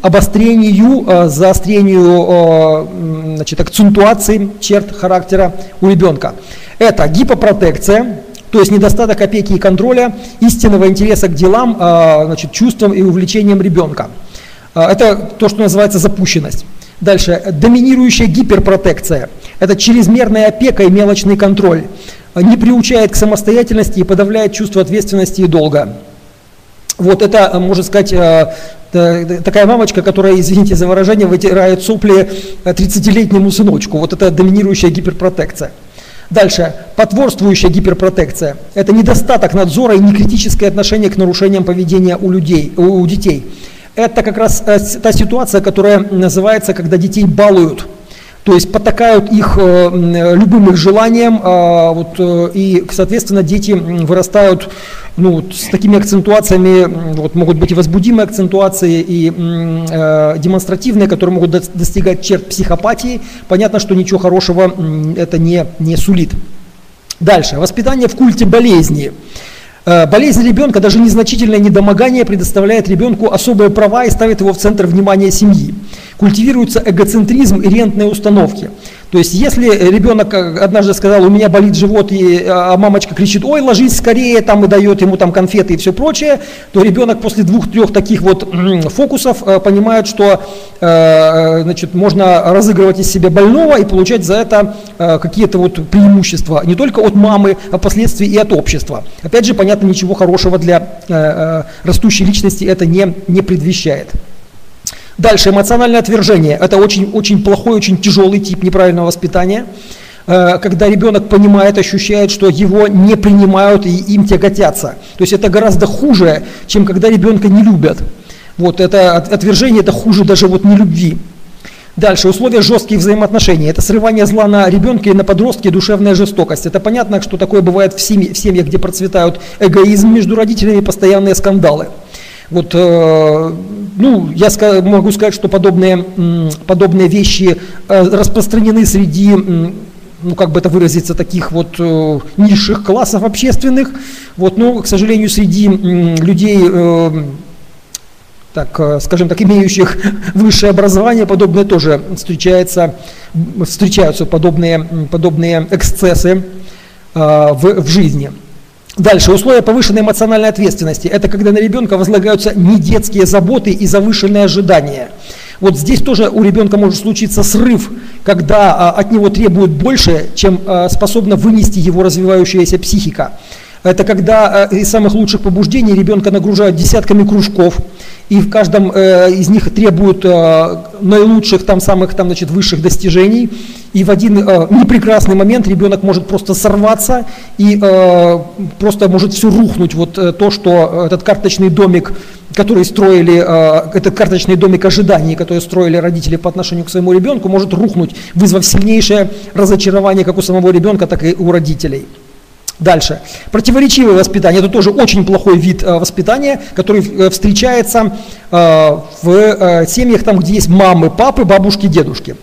обострению, заострению значит, акцентуации черт характера у ребенка? Это гипопротекция, то есть недостаток опеки и контроля, истинного интереса к делам, а, значит, чувствам и увлечениям ребенка. А, это то, что называется запущенность. Дальше, доминирующая гиперпротекция. Это чрезмерная опека и мелочный контроль. Не приучает к самостоятельности и подавляет чувство ответственности и долга. Вот это, можно сказать, а, такая мамочка, которая, извините за выражение, вытирает сопли 30-летнему сыночку. Вот это доминирующая гиперпротекция. Дальше. Потворствующая гиперпротекция. Это недостаток надзора и некритическое отношение к нарушениям поведения у, людей, у детей. Это как раз э, та ситуация, которая называется, когда детей балуют. То есть потакают их э, любым их желаниям, э, вот, э, и, соответственно, дети вырастают ну, с такими акцентуациями, вот, могут быть и возбудимые акцентуации, и э, демонстративные, которые могут достигать черт психопатии. Понятно, что ничего хорошего это не, не сулит. Дальше. Воспитание в культе болезни. Э, болезнь ребенка, даже незначительное недомогание предоставляет ребенку особые права и ставит его в центр внимания семьи. Культивируется эгоцентризм и рентные установки. То есть, если ребенок однажды сказал, у меня болит живот, и, а мамочка кричит, ой, ложись скорее, там и дает ему там конфеты и все прочее, то ребенок после двух-трех таких вот фокусов э, понимает, что э, значит, можно разыгрывать из себя больного и получать за это э, какие-то вот преимущества, не только от мамы, а впоследствии и от общества. Опять же, понятно, ничего хорошего для растущей личности это не, не предвещает. Дальше, эмоциональное отвержение. Это очень, очень плохой, очень тяжелый тип неправильного воспитания, э, когда ребенок понимает, ощущает, что его не принимают и им тяготятся. То есть это гораздо хуже, чем когда ребенка не любят. Вот это отвержение, это хуже даже вот не любви. Дальше, условия жестких взаимоотношений. Это срывание зла на ребенке и на подростке, душевная жестокость. Это понятно, что такое бывает в, семьях, где процветают эгоизм между родителями постоянные скандалы. Вот, э, ну, я могу сказать, что подобные, подобные вещи э, распространены среди, ну, как бы это выразиться, таких вот э, низших классов общественных. Вот, но, к сожалению, среди людей, так, скажем так, имеющих [LAUGHS] высшее образование, подобное тоже встречается, встречаются подобные, подобные эксцессы в, в жизни. Дальше, условия повышенной эмоциональной ответственности. Это когда на ребенка возлагаются не детские заботы и завышенные ожидания. Вот здесь тоже у ребенка может случиться срыв, когда а, от него требуют больше, чем а, способна вынести его развивающаяся психика. Это когда э, из самых лучших побуждений ребенка нагружают десятками кружков, и в каждом э, из них требуют э, наилучших, там, самых там, значит, высших достижений. И в один э, непрекрасный момент ребенок может просто сорваться и э, просто может все рухнуть. Вот э, то, что этот карточный домик, который строили, э, этот карточный домик ожиданий, который строили родители по отношению к своему ребенку, может рухнуть, вызвав сильнейшее разочарование как у самого ребенка, так и у родителей. Дальше. Противоречивое воспитание – это тоже очень плохой вид э, воспитания, который э, встречается э, в семьях, там, где есть мамы, папы, бабушки, дедушки.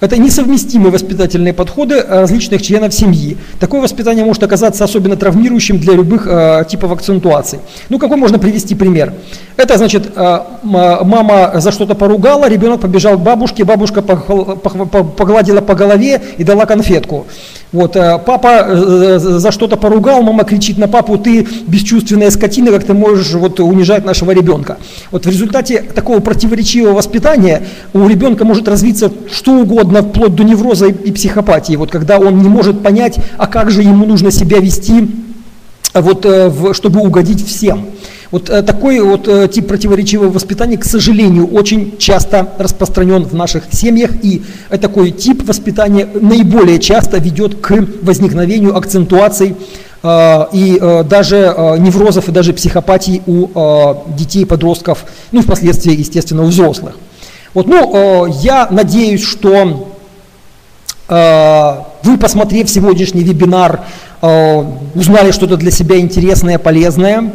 Это несовместимые воспитательные подходы различных членов семьи. Такое воспитание может оказаться особенно травмирующим для любых э, типов акцентуаций. Ну, какой можно привести пример? Это значит, э, мама за что-то поругала, ребенок побежал к бабушке, бабушка погладила по голове и дала конфетку. Вот, э, папа э, за что-то поругал, мама кричит на папу, ты бесчувственная скотина, как ты можешь вот, унижать нашего ребенка. Вот в результате такого противоречивого воспитания у ребенка может развиться что угодно, вплоть до невроза и психопатии. Вот когда он не может понять, а как же ему нужно себя вести, вот, чтобы угодить всем. Вот э, такой вот э, тип противоречивого воспитания, к сожалению, очень часто распространен в наших семьях, и такой тип воспитания наиболее часто ведет к возникновению акцентуаций э, и даже неврозов и даже психопатий у детей, подростков, ну впоследствии, естественно, у взрослых. Вот, ну, я надеюсь, что вы, посмотрев сегодняшний вебинар, узнали что-то для себя интересное, полезное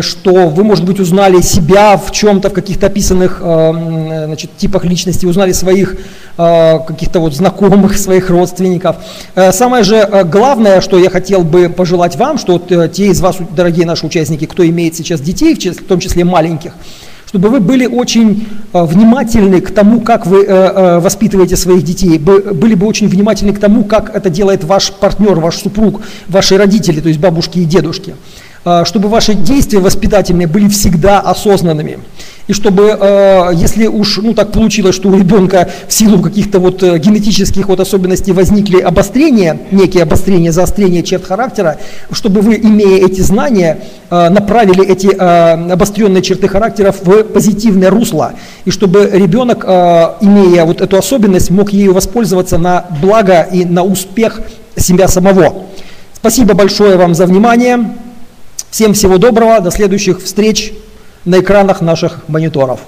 что вы, может быть, узнали себя в чем-то, в каких-то описанных э, значит, типах личности, узнали своих э, каких-то вот знакомых, [LAUGHS] своих родственников. Э, самое же главное, что я хотел бы пожелать вам, что вот те из вас, дорогие наши участники, кто имеет сейчас детей, в том числе маленьких, чтобы вы были очень внимательны к тому, как вы воспитываете своих детей, были бы очень внимательны к тому, как это делает ваш партнер, ваш супруг, ваши родители, то есть бабушки и дедушки. А, чтобы ваши действия воспитательные были всегда осознанными. И чтобы, а, если уж ну, так получилось, что у ребенка в силу каких-то вот э, генетических вот особенностей возникли обострения, некие обострения, заострения черт характера, чтобы вы, имея эти знания, направили эти обостренные черты характера в позитивное русло. И чтобы ребенок, имея вот эту особенность, мог ею воспользоваться на благо и на успех себя самого. Спасибо большое вам за внимание. Всем всего доброго, до следующих встреч на экранах наших мониторов.